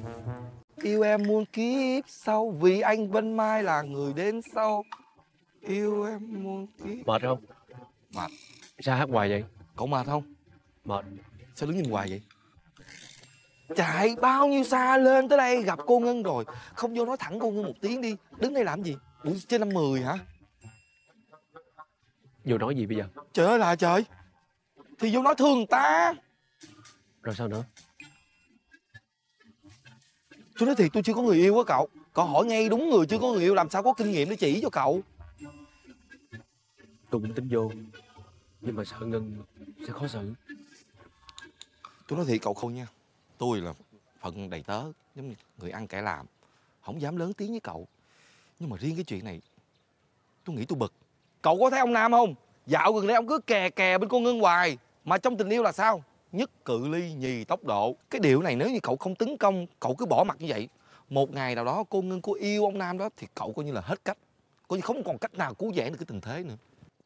Speaker 21: Yêu em muôn kiếp sau Vì anh Vân Mai là người đến sau yêu em muôn kiếp
Speaker 2: Mệt không?
Speaker 21: Mệt
Speaker 2: Sao hát hoài vậy?
Speaker 21: Cậu mệt không?
Speaker 2: Mệt
Speaker 21: Sao đứng nhìn hoài vậy? Chạy bao nhiêu xa lên tới đây gặp cô Ngân rồi Không vô nói thẳng cô Ngân một tiếng đi Đứng đây làm gì? Buổi trên năm mười hả?
Speaker 2: Vô nói gì bây giờ?
Speaker 21: Trời ơi là trời Thì vô nói thương người ta
Speaker 2: Rồi sao nữa?
Speaker 21: Tôi nói thiệt tôi chưa có người yêu á cậu Cậu hỏi ngay đúng người chưa có người yêu Làm sao có kinh nghiệm để chỉ cho cậu
Speaker 2: Tôi cũng tính vô. Nhưng mà sợ Ngân sẽ khó xử.
Speaker 21: Tôi nói thiệt cậu không nha. Tôi là phận đầy tớ, Giống như người ăn kẻ làm. Không dám lớn tiếng với cậu. Nhưng mà riêng cái chuyện này, Tôi nghĩ tôi bực. Cậu có thấy ông Nam không? Dạo gần đây ông cứ kè kè bên cô Ngân hoài. Mà trong tình yêu là sao? Nhất cự ly, nhì tốc độ. Cái điều này nếu như cậu không tấn công, Cậu cứ bỏ mặt như vậy. Một ngày nào đó cô Ngân cô yêu ông Nam đó, Thì cậu coi như là hết cách. Coi như không còn cách nào cứu vãn được cái tình thế nữa.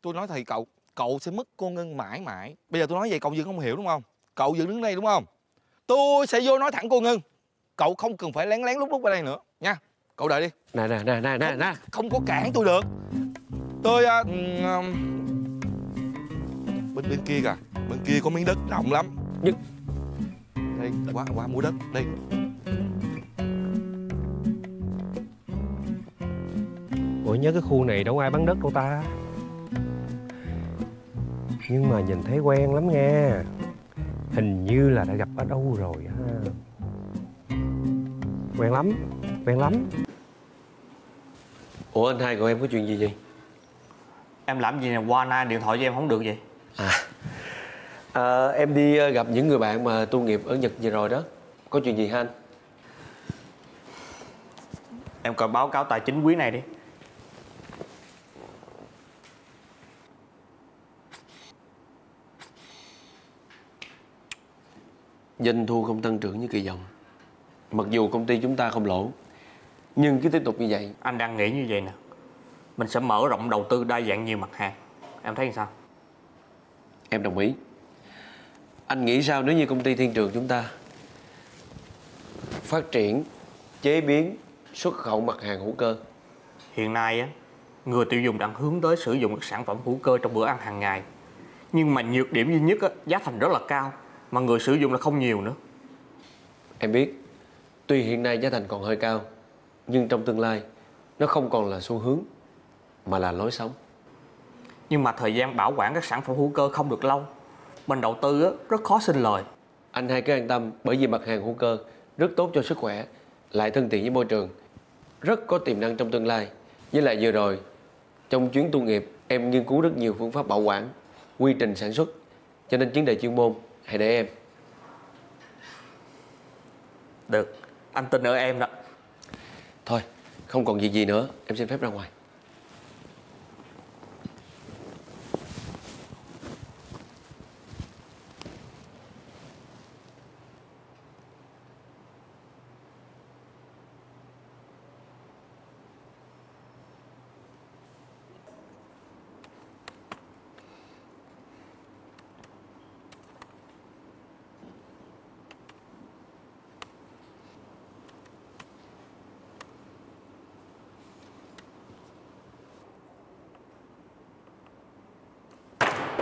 Speaker 21: Tôi nói thầy cậu Cậu sẽ mất cô Ngân mãi mãi. Bây giờ tôi nói vậy cậu vẫn không hiểu đúng không? Cậu vẫn đứng đây đúng không? Tôi sẽ vô nói thẳng cô Ngân. Cậu không cần phải lén lén lúc lúc ở đây nữa nha. Cậu đợi đi.
Speaker 2: Nè nè nè nè nè nè.
Speaker 21: Không có cản tôi được. Tôi ừm, Bên bên kia kìa. Bên kia có miếng đất rộng lắm.
Speaker 2: Nhưng
Speaker 21: Đây qua qua mua đất. Đây.
Speaker 13: Ủa nhớ cái khu này đâu ai bán đất đâu ta Nhưng mà nhìn thấy quen lắm nha Hình như là đã gặp ở đâu rồi ha. Quen lắm Quen lắm.
Speaker 2: Ủa anh hai của em có chuyện gì vậy?
Speaker 15: Em làm gì nè, qua nay điện thoại cho em không được vậy?
Speaker 2: À, em đi ờ, gặp những người bạn mà tu nghiệp ở Nhật vừa rồi đó. Có chuyện gì hả anh?
Speaker 15: Em coi báo cáo tài chính quý này đi
Speaker 2: Doanh thu không tăng trưởng như kỳ vọng. Mặc dù công ty chúng ta không lỗ Nhưng cứ tiếp tục như vậy.
Speaker 15: Anh đang nghĩ như vậy nè. Mình sẽ mở rộng đầu tư đa dạng nhiều mặt hàng. Em thấy sao?
Speaker 2: Em đồng ý. Anh nghĩ sao nếu như công ty thiên trường chúng ta Phát triển, chế biến, xuất khẩu mặt hàng hữu cơ?
Speaker 15: Hiện nay á Người tiêu dùng đang hướng tới sử dụng các sản phẩm hữu cơ trong bữa ăn hàng ngày. Nhưng mà nhược điểm duy nhất á, giá thành rất là cao Mà người sử dụng là không nhiều nữa.
Speaker 2: Em biết Tuy hiện nay giá thành còn hơi cao Nhưng trong tương lai Nó không còn là xu hướng Mà là lối sống.
Speaker 15: Nhưng mà thời gian bảo quản các sản phẩm hữu cơ không được lâu Mình đầu tư rất khó sinh lời.
Speaker 2: Anh hai cứ an tâm Bởi vì mặt hàng hữu cơ Rất tốt cho sức khỏe Lại thân thiện với môi trường Rất có tiềm năng trong tương lai. Với lại vừa rồi Trong chuyến tu nghiệp Em nghiên cứu rất nhiều phương pháp bảo quản Quy trình sản xuất Cho nên vấn đề chuyên môn Hãy để em.
Speaker 15: Được. Anh tin ở em đó.
Speaker 2: Thôi không còn việc gì nữa. Em xin phép ra ngoài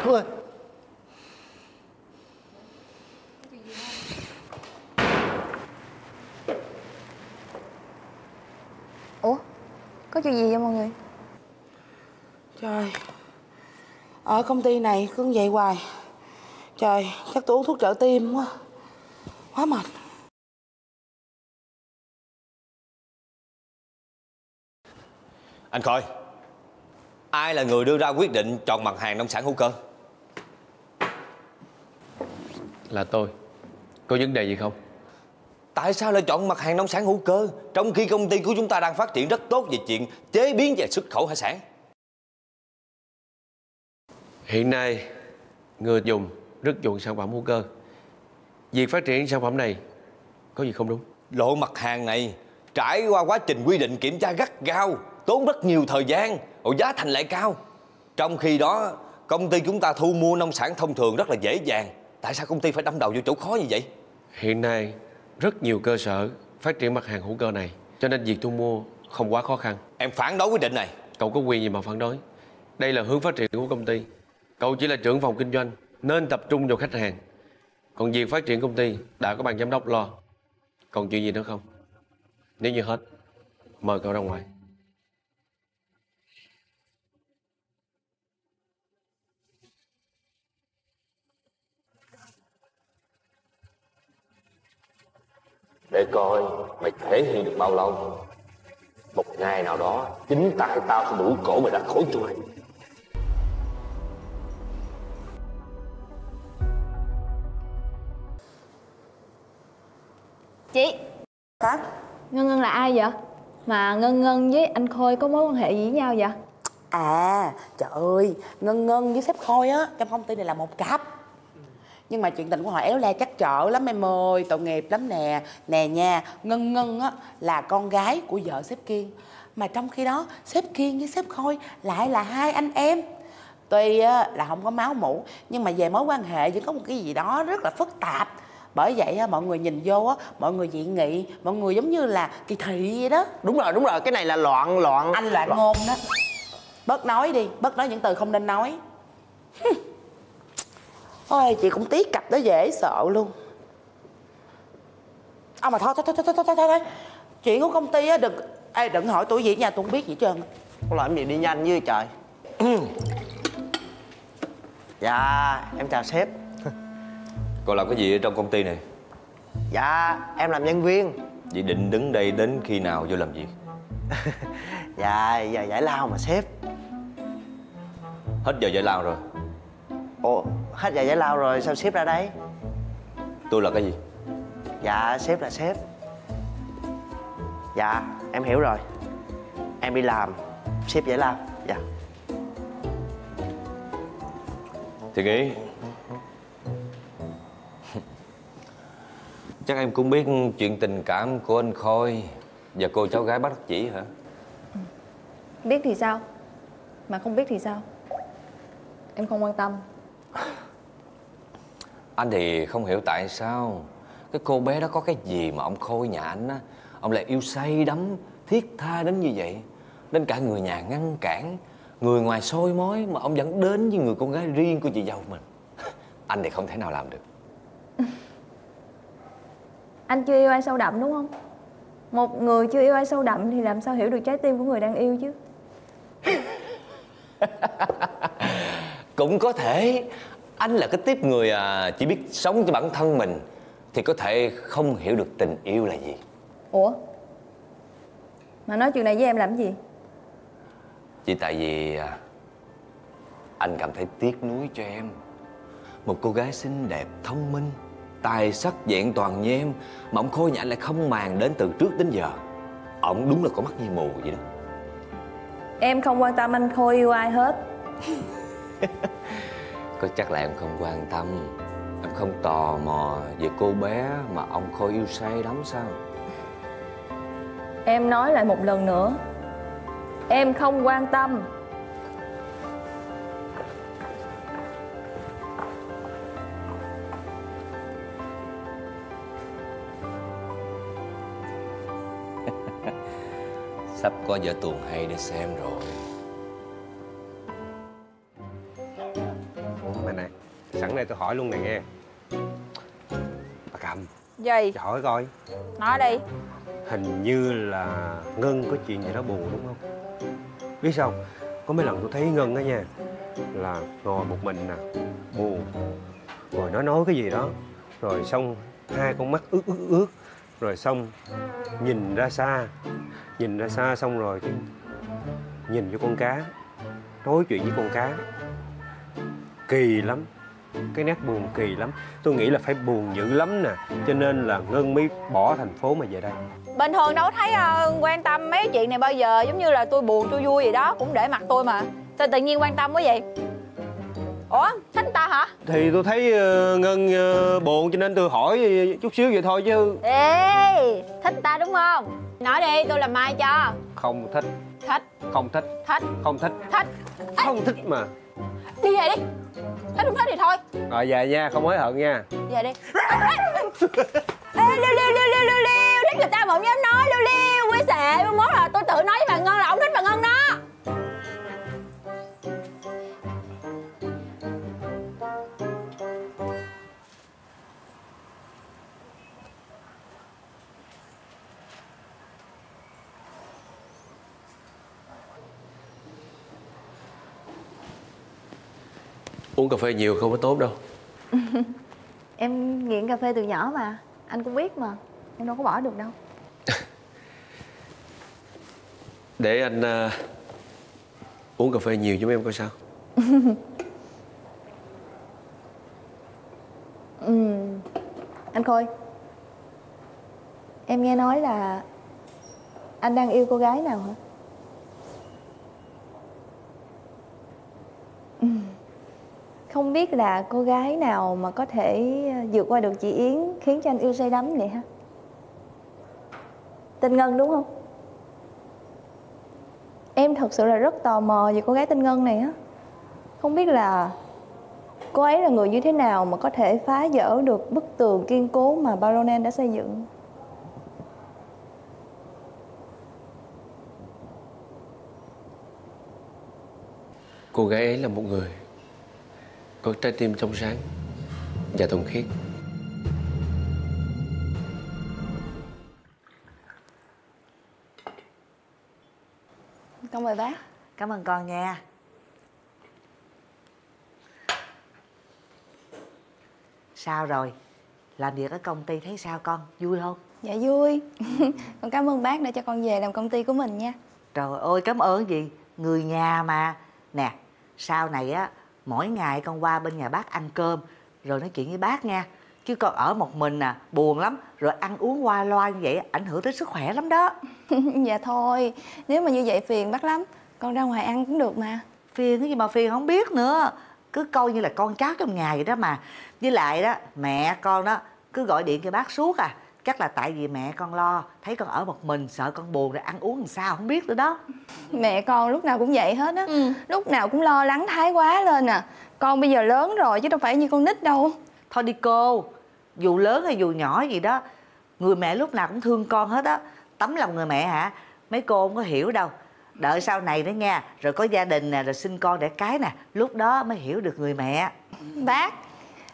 Speaker 21: Thu ơi
Speaker 19: Ủa Có chuyện gì vậy mọi người
Speaker 20: Trời Ở công ty này cứ vậy hoài. Trời chắc tôi uống thuốc trợ tim quá. Quá mệt.
Speaker 11: Anh Khôi Ai là người đưa ra quyết định chọn mặt hàng nông sản hữu cơ?
Speaker 2: Là tôi. Có vấn đề gì không?
Speaker 11: Tại sao lại chọn mặt hàng nông sản hữu cơ Trong khi công ty của chúng ta đang phát triển rất tốt về chuyện chế biến và xuất khẩu hải sản
Speaker 2: Hiện nay Người dùng rất chuộng sản phẩm hữu cơ. Việc phát triển sản phẩm này Có gì không đúng?
Speaker 11: Lộ mặt hàng này trải qua quá trình quy định kiểm tra gắt gao Tốn rất nhiều thời gian Rồi giá thành lại cao. Trong khi đó công ty chúng ta thu mua nông sản thông thường rất là dễ dàng. Tại sao công ty phải đâm đầu vô chỗ khó như vậy?
Speaker 2: Hiện nay rất nhiều cơ sở phát triển mặt hàng hữu cơ này Cho nên việc thu mua không quá khó khăn.
Speaker 11: Em phản đối quyết định này.
Speaker 2: Cậu có quyền gì mà phản đối? Đây là hướng phát triển của công ty Cậu chỉ là trưởng phòng kinh doanh, Nên tập trung vào khách hàng. Còn việc phát triển công ty đã có ban giám đốc lo. Còn chuyện gì nữa không? Nếu như hết, Mời cậu ra ngoài.
Speaker 11: Để coi mày thể hiện được bao lâu. Một ngày nào đó, Chính tay tao sẽ đuổi cổ mày ra khỏi chỗ này
Speaker 19: Chị Hả? Ngân Ngân là ai vậy? Mà Ngân Ngân với anh Khôi có mối quan hệ gì với nhau vậy?
Speaker 20: À trời ơi Ngân Ngân với sếp Khôi á Trong công ty này là một cặp nhưng mà chuyện tình của họ éo le chắc trở lắm em ơi tội nghiệp lắm nè nè nha ngân ngân á là con gái của vợ sếp kiên mà trong khi đó sếp kiên với sếp khôi lại là hai anh em tuy á, là không có máu mủ nhưng mà về mối quan hệ vẫn có một cái gì đó rất là phức tạp bởi vậy á, mọi người nhìn vô á mọi người dị nghị mọi người giống như là kỳ thị vậy đó.
Speaker 17: Đúng rồi đúng rồi cái này là loạn loạn.
Speaker 20: Anh loạn. ngôn đó. Bớt nói đi bớt nói những từ không nên nói. <laughs> Ôi chị cũng tiếc cặp đó dễ sợ luôn. À mà thôi thôi thôi thôi thôi thôi, thôi. Chuyện của công ty á đừng Ê đừng hỏi tôi gì nha tôi không biết gì hết trơn
Speaker 17: Có làm gì đi nhanh với trời? Dạ em chào sếp
Speaker 11: Cô làm cái gì ở trong công ty này?
Speaker 17: Dạ em làm nhân viên.
Speaker 11: Vậy định đứng đây đến khi nào vô làm việc <laughs>
Speaker 17: Dạ giờ giải lao mà sếp.
Speaker 11: Hết giờ giải lao rồi.
Speaker 17: Ồ hết giờ giải lao rồi sao sếp ra đây?
Speaker 11: Tôi là cái gì?
Speaker 17: Dạ sếp là sếp. Dạ em hiểu rồi. Em đi làm Sếp giải lao. Dạ.
Speaker 11: Thì nghĩ Chắc em cũng biết chuyện tình cảm của anh Khôi Và cô cháu gái bác chỉ hả?
Speaker 19: Biết thì sao? Mà không biết thì sao? Em không quan tâm.
Speaker 11: Anh thì không hiểu tại sao Cái cô bé đó có cái gì mà ông Khôi nhà anh á Ông lại yêu say đắm Thiết tha đến như vậy. Đến cả người nhà ngăn cản Người ngoài soi mói Mà ông vẫn đến với người con gái riêng của chị dâu mình. Anh thì không thể nào làm được <laughs>
Speaker 19: Anh chưa yêu ai sâu đậm đúng không? Một người chưa yêu ai sâu đậm Thì làm sao hiểu được trái tim của người đang yêu chứ? <laughs>
Speaker 11: Cũng có thể. Anh là cái tiếp người à, chỉ biết sống cho bản thân mình Thì có thể không hiểu được tình yêu là gì.
Speaker 19: Ủa? Mà nói chuyện này với em làm cái gì?
Speaker 11: Chỉ tại vì à, Anh cảm thấy tiếc nuối cho em. Một cô gái xinh đẹp, thông minh Tài sắc dạng toàn như em Mà ông Khôi nhà anh lại không màng đến từ trước đến giờ. Ông đúng là có mắt như mù vậy đó.
Speaker 19: Em không quan tâm anh Khôi yêu ai hết. <laughs>
Speaker 11: Có chắc là em không quan tâm. Em không tò mò về cô bé mà ông Khôi yêu say lắm sao?
Speaker 19: Em nói lại một lần nữa. Em không quan tâm
Speaker 11: Sắp có vở tuồng hay để xem rồi.
Speaker 13: Ủa mà nè Sẵn đây tôi hỏi luôn này nghe. Bà Cầm
Speaker 12: Gì?
Speaker 13: Giỏi coi.
Speaker 12: Nói đi.
Speaker 13: Hình như là Ngân có chuyện gì đó buồn đúng không? Biết sao? Có mấy lần tôi thấy Ngân đó nha Là ngồi một mình nè Buồn. Rồi nó nói cái gì đó Rồi xong hai con mắt ướt ướt ướt rồi xong nhìn ra xa. Nhìn ra xa xong rồi cái Nhìn vô con cá Nói chuyện với con cá. Kỳ lắm Cái nét buồn kỳ lắm. Tôi nghĩ là phải buồn dữ lắm nè Cho nên là Ngân mới bỏ thành phố mà về đây.
Speaker 12: Bình thường đâu thấy uh, quan tâm mấy chuyện này bao giờ Giống như là tôi buồn tôi vui gì đó Cũng để mặt tôi mà. Sao tự nhiên quan tâm quá vậy? Ủa thích người ta hả
Speaker 13: Thì tôi thấy ờ, Ngân ờ, buồn cho nên tôi hỏi chút xíu vậy thôi chứ
Speaker 12: Ê thích ta đúng không Nói đi tôi làm mai cho
Speaker 13: Không thích
Speaker 12: Thích
Speaker 13: Không thích
Speaker 12: Thích
Speaker 13: Không thích
Speaker 12: Thích
Speaker 13: Không thích mà
Speaker 12: Đi về đi Thích không thích thì thôi
Speaker 13: Rồi về nha không hối hận nha
Speaker 12: về đi Ê liêu liêu liêu liêu liêu liêu Thích người ta mà không dám nói liêu liêu Quý xệ Mốt là tôi tự nói với bà Ngân là ông thích bà Ngân đó
Speaker 2: Uống cà phê nhiều không có tốt đâu <laughs>
Speaker 19: Em nghiện cà phê từ nhỏ mà Anh cũng biết mà Em đâu có bỏ được đâu <laughs>
Speaker 2: Để anh à, uống cà phê nhiều giúp em coi sao <laughs>
Speaker 19: ừ. Anh Khôi Em nghe nói là Anh đang yêu cô gái nào hả? Không biết là cô gái nào mà có thể ờ, vượt qua được chị Yến Khiến cho anh yêu say đắm vậy hả? Tên Ngân đúng không? Em thật sự là rất tò mò về cô gái tên Ngân này á Không biết là cô ấy là người như thế nào mà có thể phá vỡ được bức tường kiên cố mà Baronen đã xây dựng
Speaker 2: Cô gái ấy là một người có trái tim trong sáng Và thuần khiết.
Speaker 19: Con mời bác.
Speaker 1: Cảm ơn con nha. Sao rồi? Làm việc ở công ty thấy sao con? Vui không?
Speaker 19: Dạ vui. <laughs> Con cảm ơn bác đã cho con về làm công ty của mình nha.
Speaker 1: Trời ơi cảm ơn gì? Người nhà mà. Nè sau này á Mỗi ngày con qua bên nhà bác ăn cơm Rồi nói chuyện với bác nha. Chứ con ở một mình à buồn lắm Rồi ăn uống qua loa như vậy ảnh hưởng tới sức khỏe lắm đó. <laughs>
Speaker 19: Dạ thôi Nếu mà như vậy phiền bác lắm. Con ra ngoài ăn cũng được mà.
Speaker 1: Phiền cái gì mà phiền không biết nữa. Cứ coi như là con cháu trong nhà vậy đó mà. Với lại đó mẹ con đó Cứ gọi điện cho bác suốt à Chắc là tại vì mẹ con lo Thấy con ở một mình sợ con buồn rồi ăn uống làm sao không biết nữa đó.
Speaker 19: Mẹ con lúc nào cũng vậy hết á. Lúc nào cũng lo lắng thái quá lên à. Con bây giờ lớn rồi chứ đâu phải như con nít đâu.
Speaker 1: Thôi đi cô Dù lớn hay dù nhỏ gì đó Người mẹ lúc nào cũng thương con hết á. Tấm lòng người mẹ hả? Mấy cô không có hiểu đâu. Đợi sau này đó nha Rồi có gia đình nè Rồi sinh con đẻ cái nè Lúc đó mới hiểu được người mẹ.
Speaker 19: Bác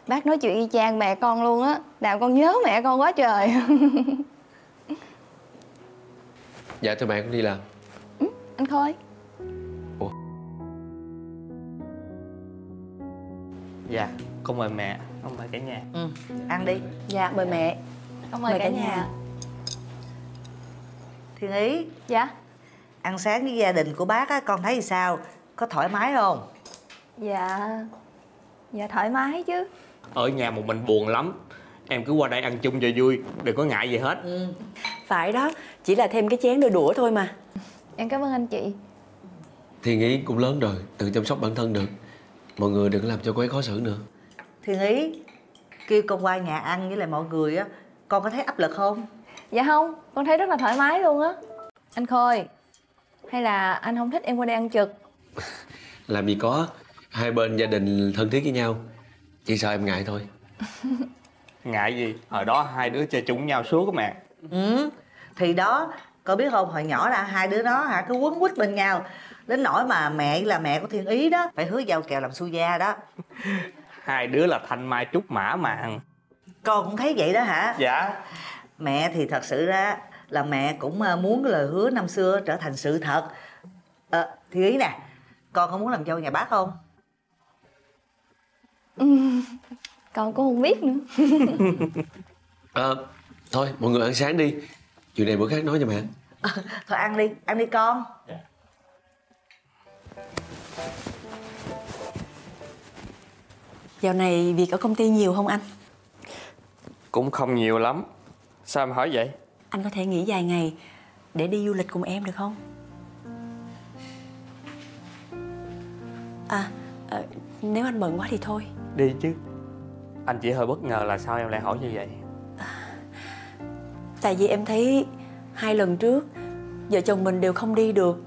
Speaker 19: Bác nói chuyện y chang mẹ con luôn á. Làm con nhớ mẹ con quá trời. <laughs>
Speaker 2: Dạ thưa bạn con đi làm.
Speaker 19: Anh Khôi.
Speaker 15: Dạ, con mời mẹ, con mời cả nhà.
Speaker 1: Ừ, ăn đi.
Speaker 19: Dạ mời mẹ.
Speaker 8: Con mời cả nhà.
Speaker 1: Thiên Ý
Speaker 19: Dạ.
Speaker 1: Ăn sáng với gia đình của bác á Con thấy sao? Có thoải mái không?
Speaker 19: Dạ. Dạ thoải mái chứ
Speaker 22: Ở nhà một mình buồn lắm. Em cứ qua đây ăn chung cho vui Đừng có ngại gì hết.
Speaker 8: Phải đó, chỉ là thêm cái chén đôi đũa thôi mà.
Speaker 19: Em cảm ơn anh chị.
Speaker 2: Thiên Ý cũng lớn rồi Tự chăm sóc bản thân được. Mọi người đừng làm cho cô ấy khó xử nữa.
Speaker 1: Thiên Ý Kêu con qua nhà ăn với lại mọi người á Con có thấy áp lực không?
Speaker 19: Dạ không, con thấy rất là thoải mái luôn á. Anh Khôi Hay là anh không thích em qua đây ăn trực? <laughs>
Speaker 2: Làm gì có Hai bên gia đình thân thiết với nhau Chỉ sợ em ngại thôi. <laughs>
Speaker 15: Ngại gì, hồi đó hai đứa chơi chung nhau suốt á mẹ.
Speaker 1: Ừ Thì đó Con biết không? Hồi nhỏ là hai đứa nó hả cứ quấn quýt bên nhau. Đến nỗi mà mẹ là mẹ của Thiên Ý đó Phải hứa giao kèo làm su gia đó. <laughs>
Speaker 15: Hai đứa là thanh mai trúc mã mà.
Speaker 1: Con cũng thấy vậy đó hả?
Speaker 15: Dạ.
Speaker 1: Mẹ thì thật sự ra là mẹ cũng ờ, muốn cái lời hứa năm xưa trở thành sự thật. Ờ, Thiên Ý nè Con có muốn làm dâu nhà bác không
Speaker 19: Ừ, Con cũng không biết nữa. <laughs>
Speaker 2: Ờ, Thôi mọi người ăn sáng đi. Chuyện này bữa khác nói cho mẹ.
Speaker 1: Thôi ăn đi, ăn đi con.
Speaker 8: Dạo này việc ở công ty nhiều không anh?
Speaker 15: Cũng không nhiều lắm. Sao em hỏi vậy?
Speaker 8: Anh có thể nghỉ vài ngày để đi du lịch cùng em được không? À, ờ, nếu anh bận quá thì thôi
Speaker 15: Đi chứ. Anh chỉ hơi bất ngờ là sao em lại hỏi như vậy?
Speaker 8: Tại vì em thấy hai lần trước vợ chồng mình đều không đi được.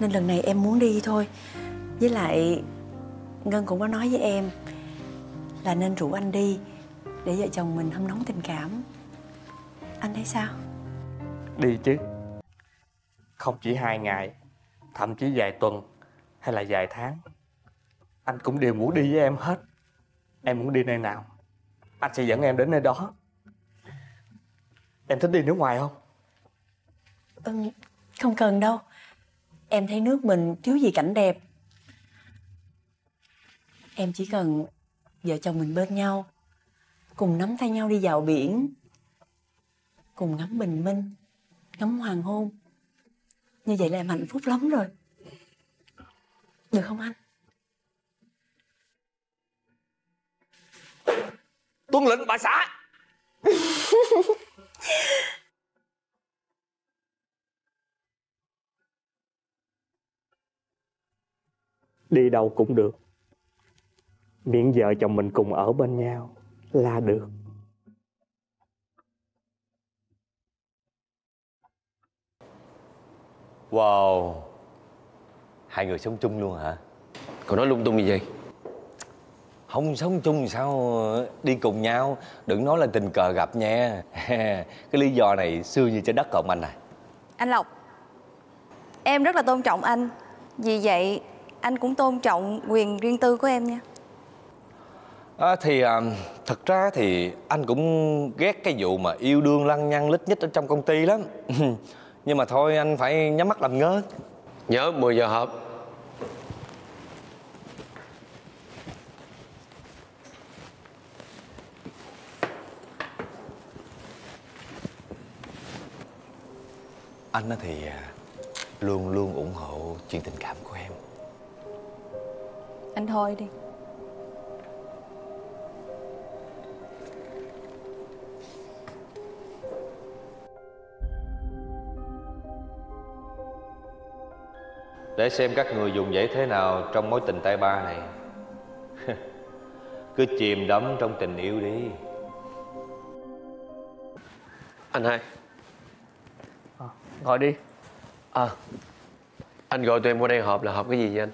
Speaker 8: Nên lần này em muốn đi thôi. Với lại Ngân cũng có nói với em Là nên rủ anh đi Để vợ chồng mình hâm nóng tình cảm. Anh thấy sao?
Speaker 15: Đi chứ. Không chỉ hai ngày Thậm chí vài tuần Hay là vài tháng anh cũng đều muốn đi với em hết. Em muốn đi nơi nào Anh sẽ dẫn em đến nơi đó. Em thích đi nước ngoài không?
Speaker 8: Ừ, không cần đâu. Em thấy nước mình thiếu gì cảnh đẹp. Em chỉ cần vợ chồng mình bên nhau Cùng nắm tay nhau đi dạo biển Cùng ngắm bình minh Ngắm hoàng hôn. Như vậy là em hạnh phúc lắm rồi. Được không anh?
Speaker 15: Tuân lệnh bà xã Đi đâu cũng được Miễn vợ chồng mình cùng ở bên nhau là được
Speaker 11: Wow Hai người sống chung luôn hả?
Speaker 2: Cậu nói lung tung gì vậy?
Speaker 11: Không sống chung sao đi cùng nhau. Đừng nói là tình cờ gặp nha. <laughs> Cái lý do này xưa như trái đất cộng anh à.
Speaker 19: Anh Lộc Em rất là tôn trọng anh. Vì vậy anh cũng tôn trọng quyền riêng tư của em nha.
Speaker 11: À, Thì à, thật ra thì anh cũng ghét cái vụ mà yêu đương lăng nhăng lít nhít ở trong công ty lắm. <laughs> Nhưng mà thôi anh phải nhắm mắt làm ngơ.
Speaker 2: Nhớ 10 giờ họp
Speaker 11: Anh á thì à, luôn luôn ủng hộ chuyện tình cảm của em.
Speaker 19: Anh thôi đi.
Speaker 11: Để xem các người dùng dễ thế nào trong mối tình tay ba này. <laughs> Cứ chìm đắm trong tình yêu đi.
Speaker 2: Anh hai
Speaker 15: Gọi đi.
Speaker 2: À Anh gọi tụi em qua đây họp là họp cái gì vậy anh?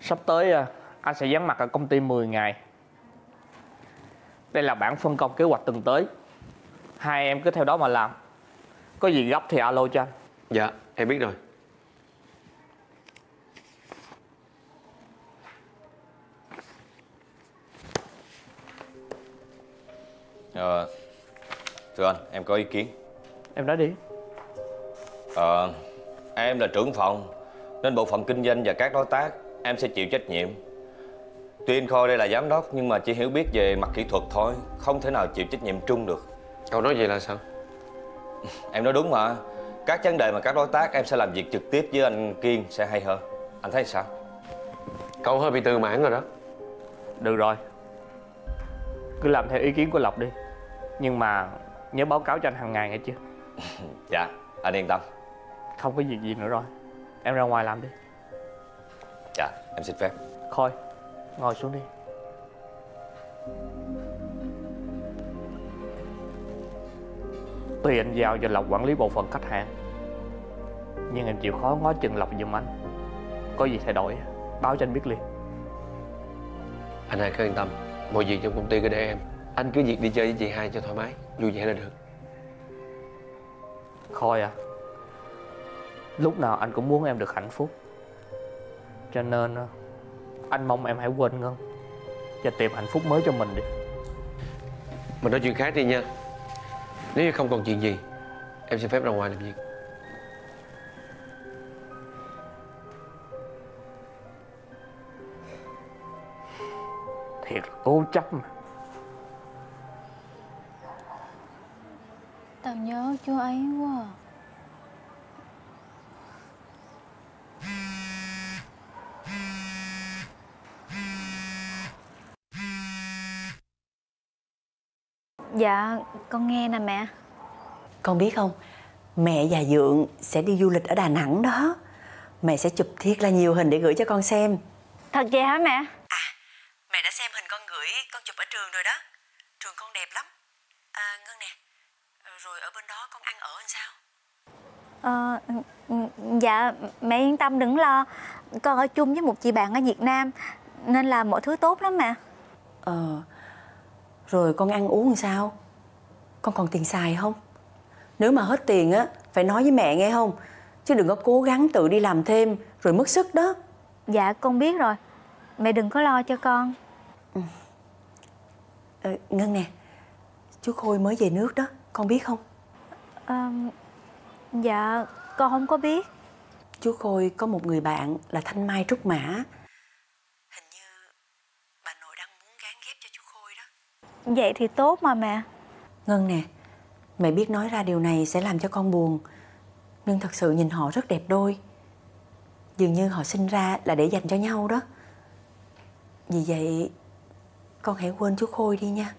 Speaker 15: Sắp tới à, anh sẽ vắng mặt ở công ty 10 ngày. Đây là bản phân công kế hoạch từng tới. Hai em cứ theo đó mà làm. Có gì gấp thì alo cho anh.
Speaker 2: Dạ em biết rồi.
Speaker 11: Ờ Thưa anh, em có ý kiến.
Speaker 15: Em nói đi
Speaker 11: Ờ Em là trưởng phòng Nên bộ phận kinh doanh và các đối tác Em sẽ chịu trách nhiệm. Tuy anh Khôi đây là giám đốc Nhưng mà chỉ hiểu biết về mặt kỹ thuật thôi Không thể nào chịu trách nhiệm chung được.
Speaker 2: Cậu nói vậy là sao?
Speaker 11: Em nói đúng mà. Các vấn đề mà các đối tác em sẽ làm việc trực tiếp với anh Kiên sẽ hay hơn. Anh thấy sao?
Speaker 2: Cậu hơi bị tư mãn rồi đó.
Speaker 15: Được rồi. Cứ làm theo ý kiến của Lộc đi. Nhưng mà nhớ báo cáo cho anh hàng ngày nghe chưa <laughs>
Speaker 11: Dạ, anh yên tâm
Speaker 15: Không có việc gì nữa rồi. Em ra ngoài làm đi.
Speaker 11: Dạ, em xin phép.
Speaker 15: Khôi, ngồi xuống đi. Tuy anh giao cho Lộc quản lý bộ phận khách hàng Nhưng anh chịu khó ngó chừng Lộc giùm anh. Có gì thay đổi Báo cho anh biết liền.
Speaker 2: Anh hai cứ yên tâm Mọi việc trong công ty cứ để em. Anh cứ việc đi chơi với chị hai cho thoải mái Vui vẻ là được.
Speaker 15: Khôi à Lúc nào anh cũng muốn em được hạnh phúc. Cho nên á, Anh mong em hãy quên Ngân Và tìm hạnh phúc mới cho mình đi.
Speaker 2: Mình nói chuyện khác đi nha. Nếu như không còn chuyện gì Em xin phép ra ngoài làm việc.
Speaker 15: Thiệt là cố chấp mà.
Speaker 3: Tao nhớ chú ấy quá à. Dạ, con nghe nè mẹ.
Speaker 8: Con biết không? Mẹ và Dượng sẽ đi du lịch ở Đà Nẵng đó. Mẹ sẽ chụp thiệt là nhiều hình để gửi cho con xem.
Speaker 3: Thật vậy hả mẹ?
Speaker 8: Mẹ đã xem hình con gửi con chụp ở trường rồi đó. Trường con đẹp lắm. À Ngân nè Rồi ở bên đó con ăn ở làm sao
Speaker 3: Ờ, dạ, mẹ yên tâm đừng lo. Con ở chung với một chị bạn ở Việt Nam Nên là mọi thứ tốt lắm mẹ
Speaker 8: Ờ Rồi con ăn uống làm sao? Con còn tiền xài không? Nếu mà hết tiền á Phải nói với mẹ nghe không? Chứ đừng có cố gắng tự đi làm thêm Rồi mất sức đó.
Speaker 3: Dạ con biết rồi. Mẹ đừng có lo cho con.
Speaker 8: Ờ, Ngân nè Chú Khôi mới về nước đó Con biết không?
Speaker 3: Ờ, Dạ, con không có biết.
Speaker 8: Chú Khôi có một người bạn là Thanh Mai Trúc Mã. Hình như bà nội đang muốn gán ghép cho chú Khôi đó.
Speaker 3: Vậy thì tốt mà mẹ.
Speaker 8: Ngân nè, mẹ biết nói ra điều này sẽ làm cho con buồn Nhưng thật sự nhìn họ rất đẹp đôi. Dường như họ sinh ra là để dành cho nhau đó. Vì vậy, con hãy quên chú Khôi đi nha.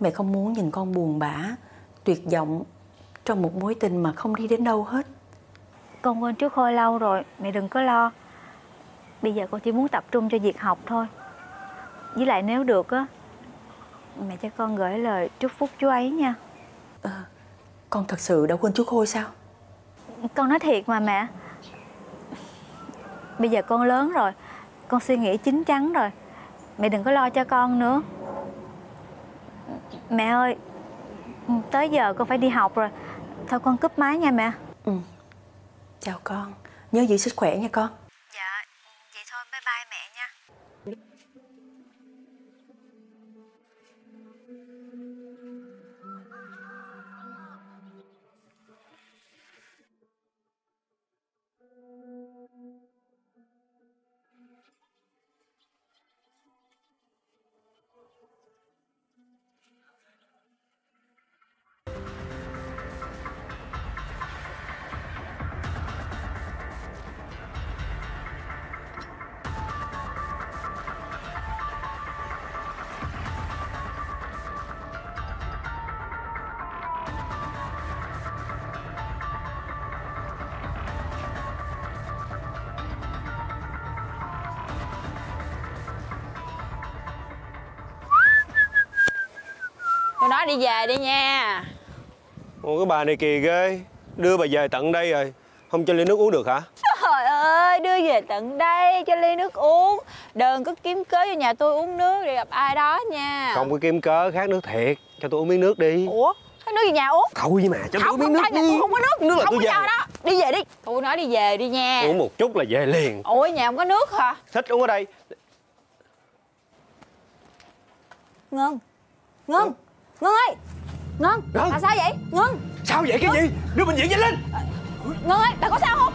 Speaker 8: Mẹ không muốn nhìn con buồn bã, tuyệt vọng trong một mối tình mà không đi đến đâu hết.
Speaker 3: Con quên trước Khôi lâu rồi Mẹ đừng có lo. Bây giờ con chỉ muốn tập trung cho việc học thôi. Với lại nếu được á Mẹ cho con gửi lời chúc phúc chú ấy nha.
Speaker 8: Con thật sự đã quên chú Khôi sao?
Speaker 3: Con nói thiệt mà mẹ. Bây giờ con lớn rồi Con suy nghĩ chín chắn rồi. Mẹ đừng có lo cho con nữa. Mẹ ơi Tới giờ con phải đi học rồi Thôi con cúp máy nha mẹ.
Speaker 8: Ừ. Chào con. Nhớ giữ sức khỏe nha con.
Speaker 12: Đi về đi nha.
Speaker 13: Ồ cái bà này kỳ ghê. Đưa bà về tận đây rồi. Không cho ly nước uống được hả?
Speaker 12: Trời ơi, đưa về tận đây cho ly nước uống. Đừng có kiếm cớ cho nhà tôi uống nước để gặp ai đó nha.
Speaker 13: Không có kiếm cớ khác nước thiệt. Cho tôi uống miếng nước đi.
Speaker 12: Ủa, có nước gì nhà uống?
Speaker 13: Thôi mà cho tôi
Speaker 12: Không,
Speaker 13: uống miếng nước đi
Speaker 12: tôi không có nước.
Speaker 13: Nước là
Speaker 12: Không
Speaker 13: tôi
Speaker 12: có
Speaker 13: về.
Speaker 12: cho đó. Đi về đi. Tôi nói đi về đi nha.
Speaker 13: Uống một chút là về liền.
Speaker 12: Ủa, nhà không có nước hả?
Speaker 13: Thích uống ở đây.
Speaker 12: Ngân Ngân Ngân ơi! Ngân,
Speaker 13: Ngân.
Speaker 12: bà sao vậy? Ngân!
Speaker 13: Sao vậy cái gì? Đưa bệnh viện nhanh lên!
Speaker 12: Ngân ơi, bà có sao không?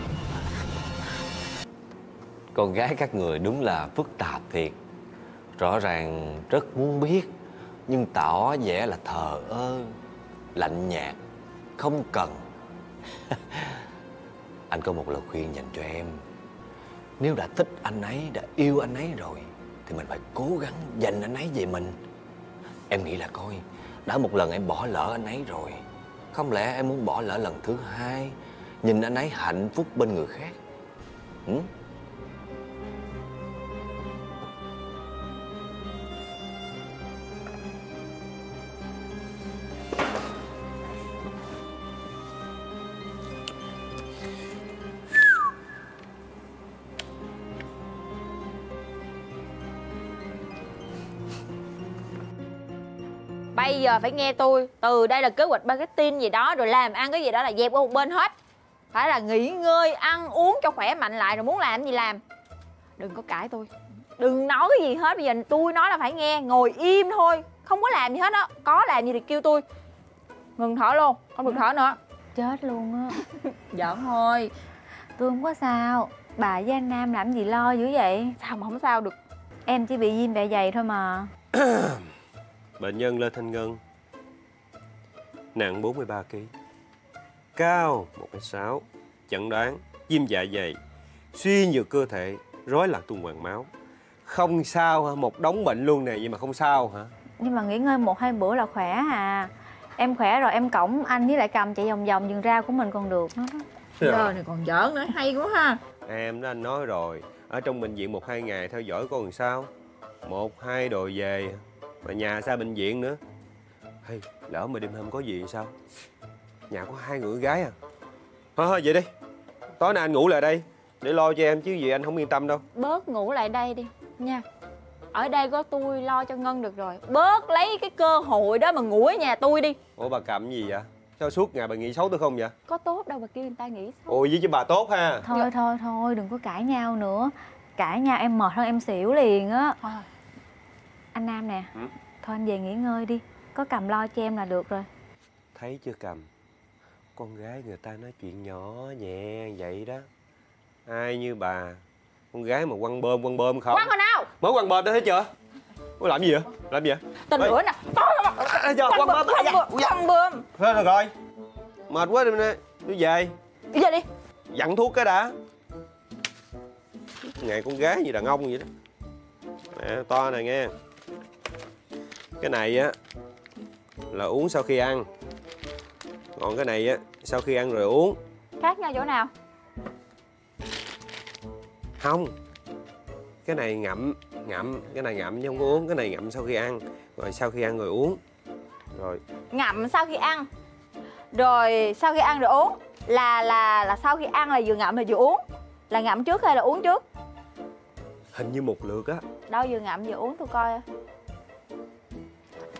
Speaker 11: Con gái các người đúng là phức tạp thiệt. Rõ ràng rất muốn biết Nhưng tỏ vẻ là thờ ơ Lạnh nhạt Không cần. <laughs> Anh có một lời khuyên dành cho em. Nếu đã thích anh ấy, đã yêu anh ấy rồi Thì mình phải cố gắng dành anh ấy về mình. Em nghĩ là coi đã một lần em bỏ lỡ anh ấy rồi Không lẽ em muốn bỏ lỡ lần thứ hai, Nhìn anh ấy hạnh phúc bên người khác ừ?
Speaker 12: Giờ phải nghe tôi. Từ đây là kế hoạch marketing gì đó Rồi làm ăn cái gì đó là dẹp qua một bên hết. Phải là nghỉ ngơi, ăn uống cho khỏe mạnh lại Rồi muốn làm gì làm. Đừng có cãi tôi. Đừng nói cái gì hết Bây giờ tôi nói là phải nghe Ngồi im thôi. Không có làm gì hết á. Có làm gì thì kêu tôi. Ngừng thở luôn Không được thở nữa.
Speaker 3: Chết luôn á. <laughs>
Speaker 12: Giỡn thôi.
Speaker 3: Tôi không có sao. Bà với anh Nam làm gì lo dữ vậy?
Speaker 12: Sao mà không sao được.
Speaker 3: Em chỉ bị viêm dạ dày thôi mà <coughs>
Speaker 13: Bệnh nhân Lê Thanh Ngân. Nặng 43 kg Cao 1m6 Chẩn đoán viêm dạ dày. Suy nhược cơ thể Rối loạn tuần hoàn máu. Không sao hả? Một đống bệnh luôn nè Vậy mà không sao hả?
Speaker 3: Nhưng mà nghỉ ngơi một hai bữa là khỏe à. Em khỏe rồi em cổng anh với lại cầm chạy vòng vòng vườn rau của mình còn được. Nữa đó
Speaker 12: Giờ này còn giỡn nữa Hay quá ha.
Speaker 13: Em đó anh nói rồi. Ở trong bệnh viện một hai ngày theo dõi con làm sao. Một hai đồ về Mà nhà xa bệnh viện nữa. Hay lỡ mà đêm hôm có gì thì sao? Nhà có hai người gái à. Thôi thôi vậy đi. Tối nay anh ngủ lại đây Để lo cho em chứ gì anh không yên tâm đâu.
Speaker 12: Bớt ngủ lại đây đi Nha. Ở đây có tôi lo cho Ngân được rồi. Bớt lấy cái cơ hội đó mà ngủ ở nhà tôi đi.
Speaker 13: Ủa bà cầm gì vậy? Sao suốt ngày bà nghĩ xấu tôi không vậy?
Speaker 12: Có tốt đâu mà kêu người ta nghĩ
Speaker 13: Ôi với chứ bà tốt ha.
Speaker 3: Thôi thôi thôi đừng có cãi nhau nữa. Cãi nhau em mệt hơn em xỉu liền á Anh Nam nè.
Speaker 13: Ừ?
Speaker 3: Thôi anh về nghỉ ngơi đi. Có cầm lo cho em là được rồi.
Speaker 13: Thấy chưa cầm? Con gái người ta nói chuyện nhỏ nhẹ vậy đó. Ai như bà? Con gái mà quăng bơm quăng bơm không?
Speaker 12: Quăng hồi nào.
Speaker 13: Mới quăng bơm đó thấy chưa? Ủa, làm gì vậy? Làm gì vậy?
Speaker 12: Tên
Speaker 13: Ê,
Speaker 12: nữa nè.
Speaker 13: À,
Speaker 12: Thằng
Speaker 13: quăng
Speaker 12: bơm,
Speaker 13: dạ.
Speaker 12: bơm,
Speaker 13: thôi được rồi. Mệt quá đi nè đi về.
Speaker 12: Đi về đi.
Speaker 13: Dặn thuốc cái đã. Ngày con gái như đàn ông vậy đó. Nè to này nghe cái này á là uống sau khi ăn. Còn cái này á sau khi ăn rồi uống.
Speaker 12: Khác nhau chỗ nào?
Speaker 13: Không. Cái này ngậm ngậm cái này ngậm chứ không có uống. Cái này ngậm sau khi ăn rồi sau khi ăn rồi uống. Rồi.
Speaker 12: Ngậm sau khi ăn. Rồi sau khi ăn rồi uống. Là là là sau khi ăn là vừa ngậm là vừa uống. Là ngậm trước hay là uống trước?
Speaker 13: Hình như một lượt á.
Speaker 12: Đâu vừa ngậm vừa uống tôi coi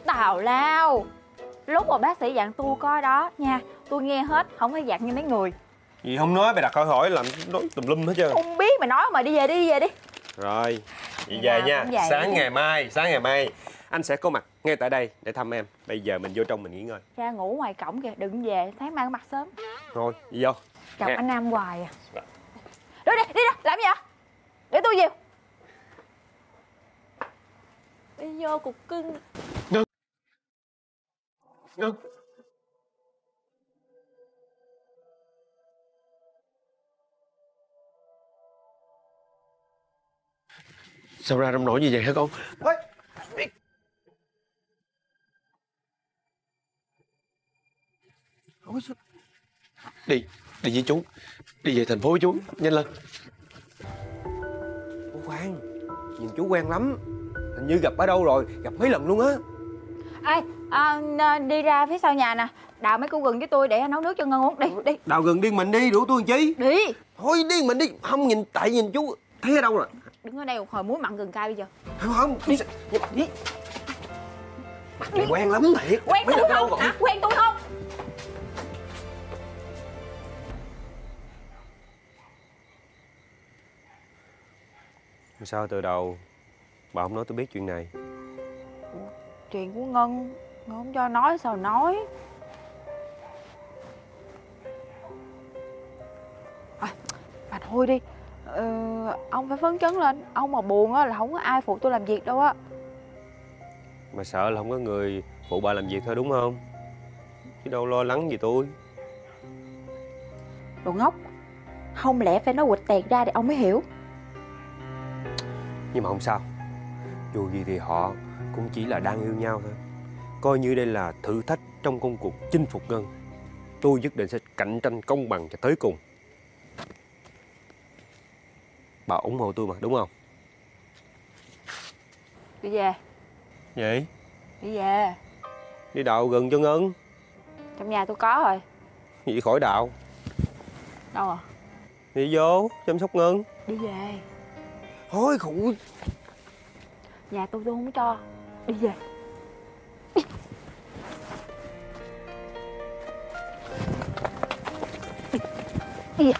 Speaker 12: Tào lao. Lúc mà bác sĩ dặn tôi coi đó nha Tôi nghe hết không phải dặn như mấy người.
Speaker 13: Gì không nói mày đặt câu hỏi làm nói tùm lum hết trơn.
Speaker 12: Không biết mày nói mà đi về đi đi về đi.
Speaker 13: Rồi vậy về nha.
Speaker 12: vậy
Speaker 13: sáng ngày mai sáng ngày mai anh sẽ có mặt ngay tại đây để thăm em. Bây giờ mình vô trong mình nghỉ ngơi.
Speaker 12: Ra ngủ ngoài cổng kìa đừng về Sáng mai có mặt sớm.
Speaker 13: Thôi đi vô.
Speaker 12: Chọc
Speaker 13: Nghe.
Speaker 12: anh Nam hoài à. Đi đi đi ra làm gì vậy? Để tôi về. Đi vô cục cưng
Speaker 13: Ngân Sao ra nông nổi như vậy hả con? Đi, đi với chú. Đi về thành phố với chú, nhanh lên. Ủa khoan Nhìn chú quen lắm. Hình như gặp ở đâu rồi, gặp mấy lần luôn á.
Speaker 12: Ê à, đi ra phía sau nhà nè. Đào mấy củ gừng với tôi để nấu nước cho Ngân uống. Đi đi.
Speaker 13: Đào gần điên mình đi, rủ tôi làm chi?
Speaker 12: Đi.
Speaker 13: Thôi điên mình đi, không nhìn, tại nhìn chú Thấy ở đâu rồi?
Speaker 12: Đứng ở đây một hồi muối mặn gừng cay bây giờ.
Speaker 13: Không không Đi. Đi. Mặt này quen lắm thiệt.
Speaker 12: Quen
Speaker 13: Mấy
Speaker 12: tôi
Speaker 13: lần ở đâu
Speaker 12: không? hả? Quen tôi không?
Speaker 13: Sao từ đầu Bà không nói tôi biết chuyện này?
Speaker 12: Chuyện của Ngân không cho nói sao nói. À, Mà thôi đi. Ờ, Ông phải phấn chấn lên. Ông mà buồn á là không có ai phụ tôi làm việc đâu á.
Speaker 13: Mà sợ là không có người phụ bà làm việc thôi đúng không? Chứ đâu lo lắng gì tôi.
Speaker 12: Đồ ngốc. Không lẽ phải nói quịch tẹt ra để ông mới hiểu?
Speaker 13: Nhưng mà không sao. Dù gì thì họ cũng chỉ là đang yêu nhau thôi Coi như đây là thử thách trong công cuộc chinh phục Ngân Tôi nhất định sẽ cạnh tranh công bằng cho tới cùng. Bà ủng hộ tôi mà đúng không?
Speaker 12: Đi về.
Speaker 13: Vậy
Speaker 12: Đi về.
Speaker 13: Đi đào gần cho Ngân.
Speaker 12: Trong nhà tôi có rồi.
Speaker 13: Vậy khỏi đạo
Speaker 12: Đâu à?
Speaker 13: Đi vô chăm sóc Ngân.
Speaker 12: Đi về.
Speaker 13: Thôi khủ.
Speaker 12: Nhà tôi tôi không cho. Đi về
Speaker 11: Em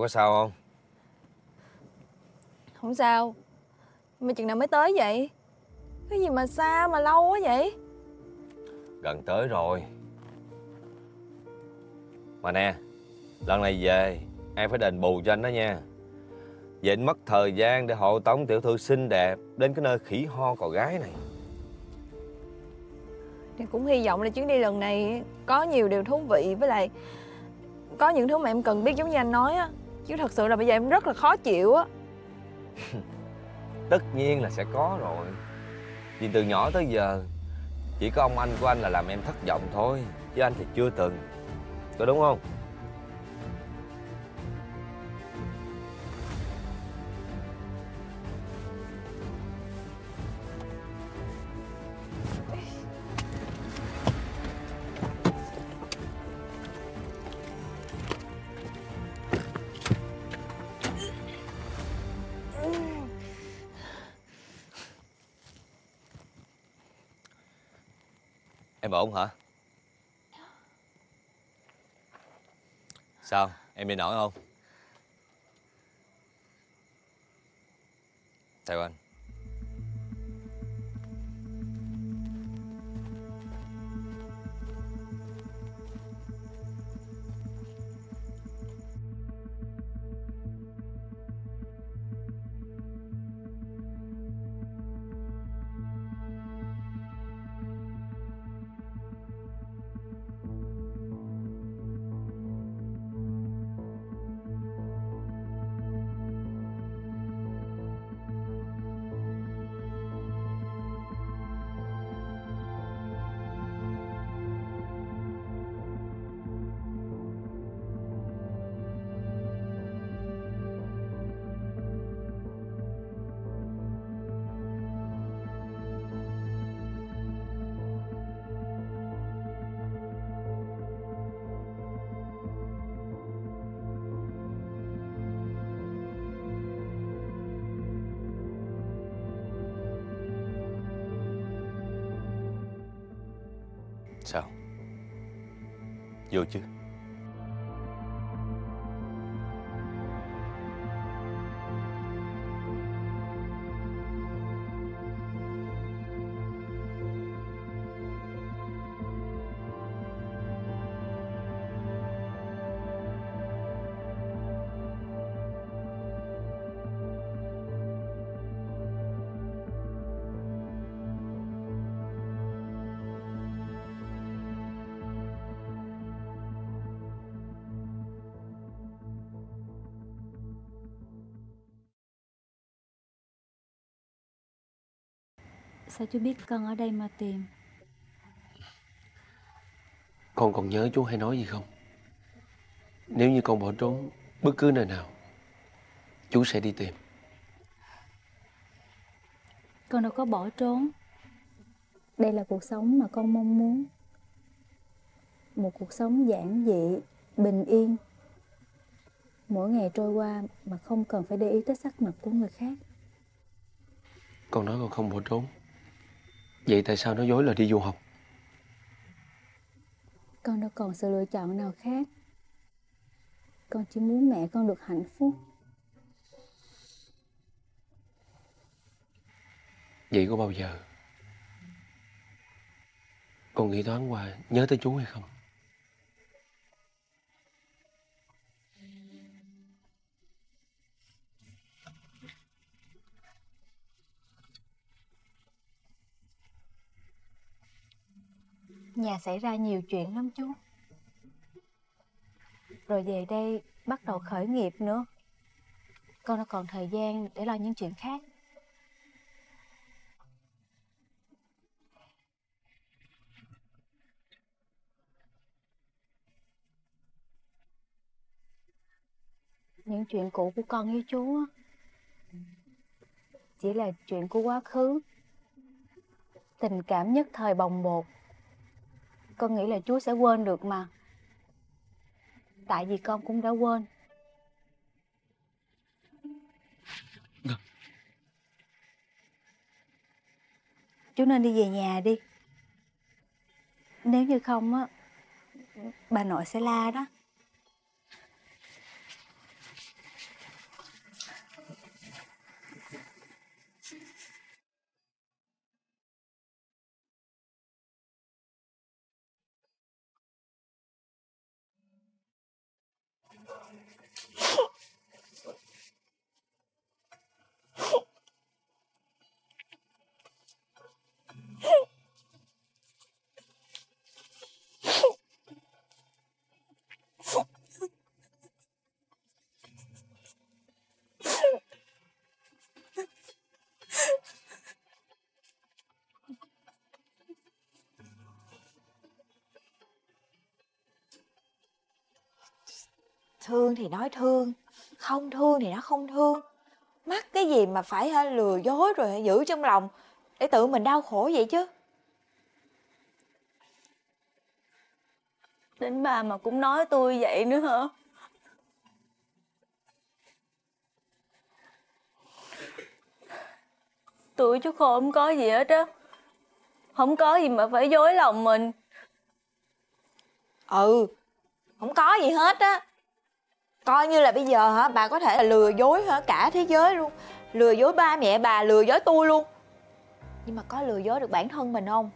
Speaker 11: có sao không?
Speaker 19: Không sao. Mà chừng nào mới tới vậy? Cái gì mà xa mà lâu quá vậy?
Speaker 11: Gần tới rồi Mà nè Lần này về Em phải đền bù cho anh đó nha. Vậy anh mất thời gian để hộ tống tiểu thư xinh đẹp Đến cái nơi khỉ ho cò gái này.
Speaker 19: Thì cũng hy vọng là chuyến đi lần này Có nhiều điều thú vị Với lại Có những thứ mà em cần biết giống như anh nói á. Chứ thật sự là bây giờ em rất là khó chịu á. <laughs>
Speaker 11: Tất nhiên là sẽ có rồi. Vì từ nhỏ tới giờ Chỉ có ông anh của anh là làm em thất vọng thôi Chứ anh thì chưa từng có đúng không? Em ổn hả? Sao? Em đi nổi không? Theo anh Vô chứ.
Speaker 3: Sao chú biết con ở đây mà tìm
Speaker 2: Con còn nhớ chú hay nói gì không? Nếu như con bỏ trốn bất cứ nơi nào, chú sẽ đi tìm.
Speaker 3: Con đâu có bỏ trốn Đây là cuộc sống mà con mong muốn Một cuộc sống giản dị, bình yên Mỗi ngày trôi qua mà không cần phải để ý tới sắc mặt của người khác
Speaker 2: Con nói con không bỏ trốn. Vậy tại sao nó dối là đi du học?
Speaker 3: Con đâu còn sự lựa chọn nào khác Con chỉ muốn mẹ con được hạnh phúc
Speaker 2: Vậy có bao giờ con nghĩ thoáng qua nhớ tới chú hay không?
Speaker 3: Nhà xảy ra nhiều chuyện lắm chú. Rồi về đây bắt đầu khởi nghiệp nữa. Con đâu còn thời gian để lo những chuyện khác. Những chuyện cũ của con với chú. Á Chỉ là chuyện của quá khứ. Tình cảm nhất thời bồng bột. Con nghĩ là chú sẽ quên được mà. Tại vì con cũng đã quên. Chú nên đi về nhà đi. Nếu như không á Bà nội sẽ la đó
Speaker 12: Thương thì nói thương Không thương thì nó không thương. Mắc cái gì mà phải hả, lừa dối rồi hả, giữ trong lòng Để tự mình đau khổ vậy chứ?
Speaker 19: Đến bà mà cũng nói tôi vậy nữa hả? Tôi chú khô không có gì hết á. Không có gì mà phải dối lòng mình.
Speaker 12: Ừ Không có gì hết á Coi như là bây giờ hả, Bà có thể là lừa dối hả, cả thế giới luôn. Lừa dối ba mẹ bà, Lừa dối tôi luôn. Nhưng mà có lừa dối được bản thân mình không?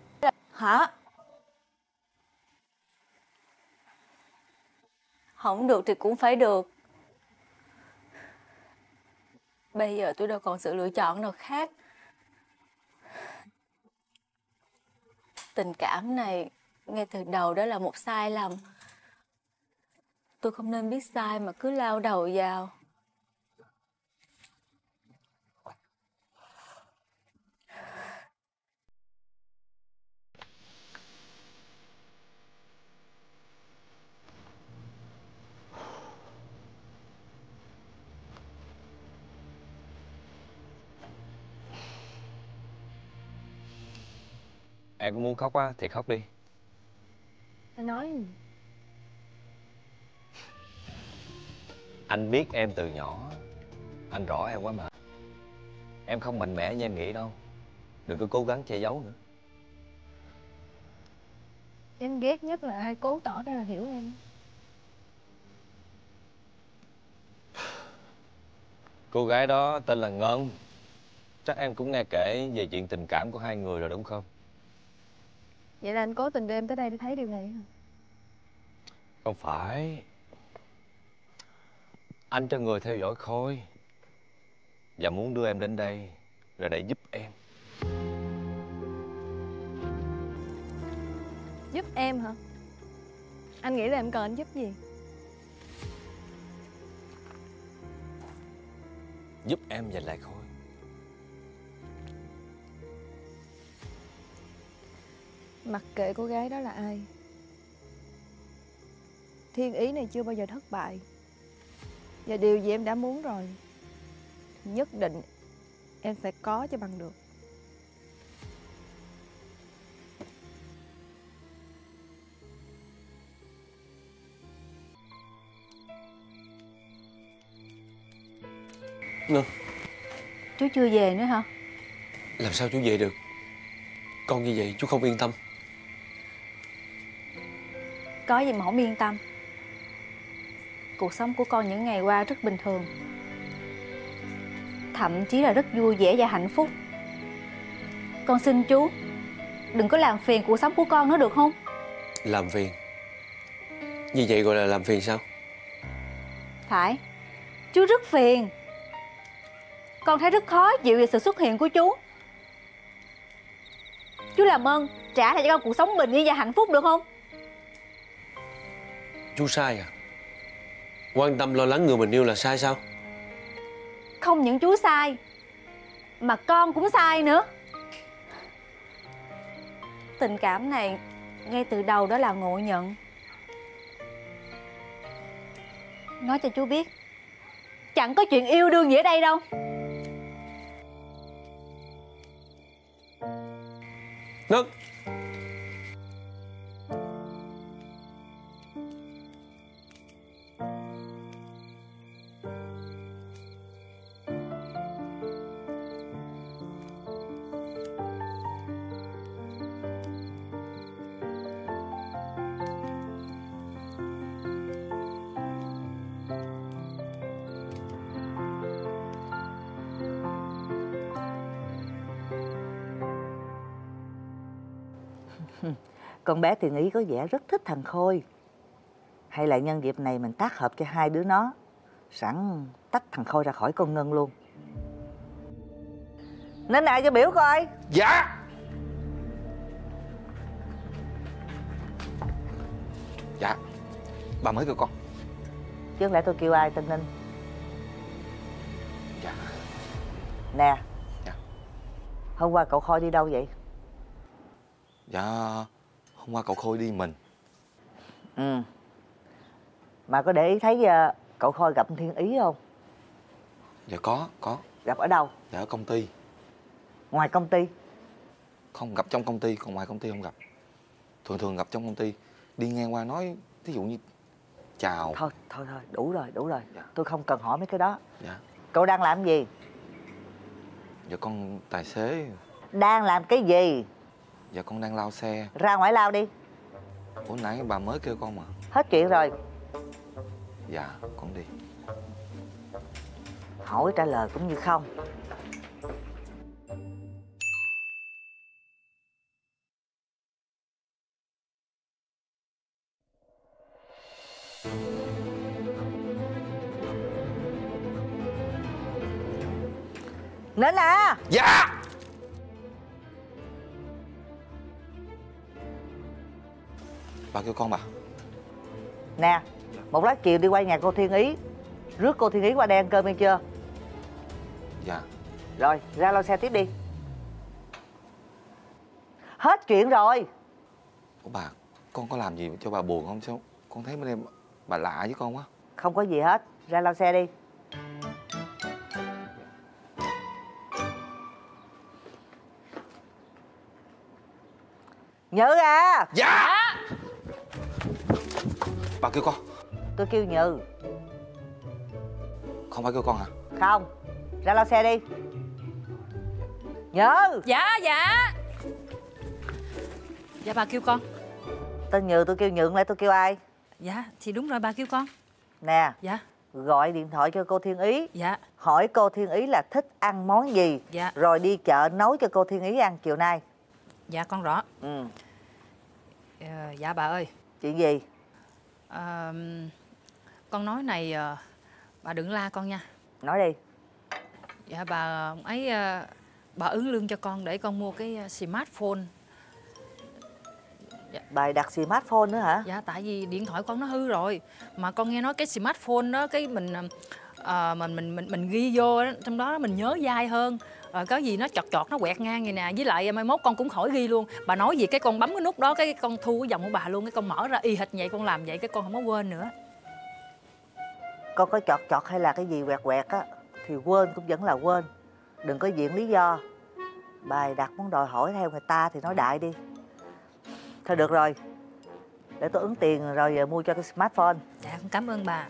Speaker 12: Hả?
Speaker 19: Không được thì cũng phải được. Bây giờ tôi đâu còn sự lựa chọn nào khác. Tình cảm này, ngay từ đầu đó là một sai lầm. Tôi không nên biết sai mà cứ lao đầu vào.
Speaker 11: Em có muốn khóc á thì khóc đi.
Speaker 19: Anh nói
Speaker 11: Anh biết em từ nhỏ. Anh rõ em quá mà. Em không mạnh mẽ như em nghĩ đâu. Đừng có cố gắng che giấu nữa.
Speaker 19: Em ghét nhất là ai cố tỏ ra là hiểu em.
Speaker 13: Cô gái đó tên là Ngân. Chắc em cũng nghe kể về chuyện tình cảm của hai người rồi đúng không?
Speaker 19: Vậy là anh cố tình đưa em tới đây để thấy điều này hả?
Speaker 13: Không phải Anh cho người theo dõi Khôi Và muốn đưa em đến đây Là để giúp em
Speaker 19: Giúp em hả? Anh nghĩ là em cần anh giúp gì?
Speaker 13: Giúp em giành lại Khôi
Speaker 19: Mặc kệ cô gái đó là ai Thiên ý này chưa bao giờ thất bại Và điều gì em đã muốn rồi Nhất định Em phải có cho bằng được.
Speaker 2: Ngân
Speaker 3: Chú chưa về nữa hả?
Speaker 2: Làm sao chú về được? Con như vậy chú không yên tâm.
Speaker 3: Có gì mà không yên tâm Cuộc sống của con những ngày qua rất bình thường. Thậm chí là rất vui vẻ và hạnh phúc. Con xin chú Đừng có làm phiền cuộc sống của con nữa được không?
Speaker 2: Làm phiền? Như vậy gọi là làm phiền sao?
Speaker 3: Phải. Chú rất phiền. Con thấy rất khó chịu về sự xuất hiện của chú. Chú làm ơn trả lại cho con cuộc sống bình yên và hạnh phúc được không?
Speaker 2: Chú sai à Quan tâm lo lắng người mình yêu là sai sao?
Speaker 3: Không những chú sai Mà con cũng sai nữa. Tình cảm này Ngay từ đầu đó là ngộ nhận. Nói cho chú biết Chẳng có chuyện yêu đương gì ở đây đâu.
Speaker 2: Ngân
Speaker 1: Con bé thì nghĩ có vẻ rất thích thằng Khôi. Hay là nhân dịp này mình tác hợp cho hai đứa nó Sẵn tách thằng Khôi ra khỏi con Ngân luôn. Nên ai cho biểu coi?
Speaker 21: Dạ. Dạ. Bà mới kêu con.
Speaker 1: Chứ lẽ tôi kêu ai tên Ninh?
Speaker 21: Dạ.
Speaker 1: Nè.
Speaker 21: Dạ.
Speaker 1: Hôm qua cậu Khôi đi đâu vậy?
Speaker 21: Dạ Hôm qua cậu Khôi đi mình.
Speaker 1: Ừ. Mà có để ý thấy ờ, cậu Khôi gặp Thiên Ý không?
Speaker 21: Dạ có Có.
Speaker 1: Gặp ở đâu?
Speaker 21: Dạ ở công ty.
Speaker 1: Ngoài công ty.
Speaker 21: Không gặp trong công ty Còn ngoài công ty không gặp. Thường thường gặp trong công ty. Đi ngang qua nói Ví dụ như Chào.
Speaker 1: Thôi thôi thôi đủ rồi đủ rồi. Tôi không cần hỏi mấy cái đó.
Speaker 21: Dạ.
Speaker 1: Cậu đang làm gì?
Speaker 21: Dạ con tài xế.
Speaker 1: Đang làm cái gì
Speaker 21: Dạ con đang lao xe.
Speaker 1: Ra ngoài lao đi.
Speaker 21: Ủa nãy bà mới kêu con mà.
Speaker 1: Hết chuyện rồi.
Speaker 21: Dạ con đi.
Speaker 1: Hỏi trả lời cũng như không. Nên à!
Speaker 21: Dạ Bà kêu con bà.
Speaker 1: Nè Một lát chiều đi qua nhà cô Thiên Ý. Rước cô Thiên Ý qua đây ăn cơm nghe chưa?
Speaker 21: Dạ.
Speaker 1: Rồi ra lo xe tiếp đi. Hết chuyện rồi.
Speaker 21: Ủa bà Con có làm gì cho bà buồn không? Sao Con thấy bên em bà lạ với con quá?
Speaker 1: Không có gì hết Ra lao xe đi. Nhự à
Speaker 21: Dạ Bà kêu con.
Speaker 1: Tôi kêu Nhự.
Speaker 21: Không phải kêu con hả?
Speaker 1: Không Ra lao xe đi. Nhự.
Speaker 23: Dạ dạ. Dạ bà kêu con.
Speaker 1: Tên Nhừ tôi kêu Nhượng lại tôi kêu ai?
Speaker 23: Dạ thì đúng rồi bà kêu con.
Speaker 1: Nè
Speaker 23: Dạ.
Speaker 1: Gọi điện thoại cho cô Thiên Ý.
Speaker 23: Dạ.
Speaker 1: Hỏi cô Thiên Ý là thích ăn món gì.
Speaker 23: Dạ.
Speaker 1: Rồi đi chợ nấu cho cô Thiên Ý ăn chiều nay.
Speaker 23: Dạ con rõ.
Speaker 1: Ừ.
Speaker 23: Ờ, Dạ bà ơi.
Speaker 1: Chuyện gì
Speaker 23: Ờ, Con nói này ờ, Bà đừng la con nha.
Speaker 1: Nói đi.
Speaker 23: Dạ bà ấy ờ, Bà ứng lương cho con để con mua cái ờ, smartphone.
Speaker 1: Bài đặt smartphone nữa hả?
Speaker 23: Dạ tại vì điện thoại con nó hư rồi. Mà con nghe nói cái smartphone đó Cái mình ờ, mình mình mình mình ghi vô đó, Trong đó mình nhớ dai hơn Rồi có gì nó chọt chọt nó quẹt ngang vậy nè. Với lại mai mốt con cũng khỏi ghi luôn. Bà nói gì cái con bấm cái nút đó Cái con thu cái dòng của bà luôn Cái con mở ra y hệt vậy con làm vậy Cái con không có quên nữa.
Speaker 1: Con có chọt chọt hay là cái gì quẹt quẹt á Thì quên cũng vẫn là quên. Đừng có diện lý do. Bài đặt muốn đòi hỏi theo người ta thì nói đại đi. Thôi được rồi. Để tôi ứng tiền rồi giờ mua cho cái smartphone.
Speaker 23: Dạ con cảm ơn bà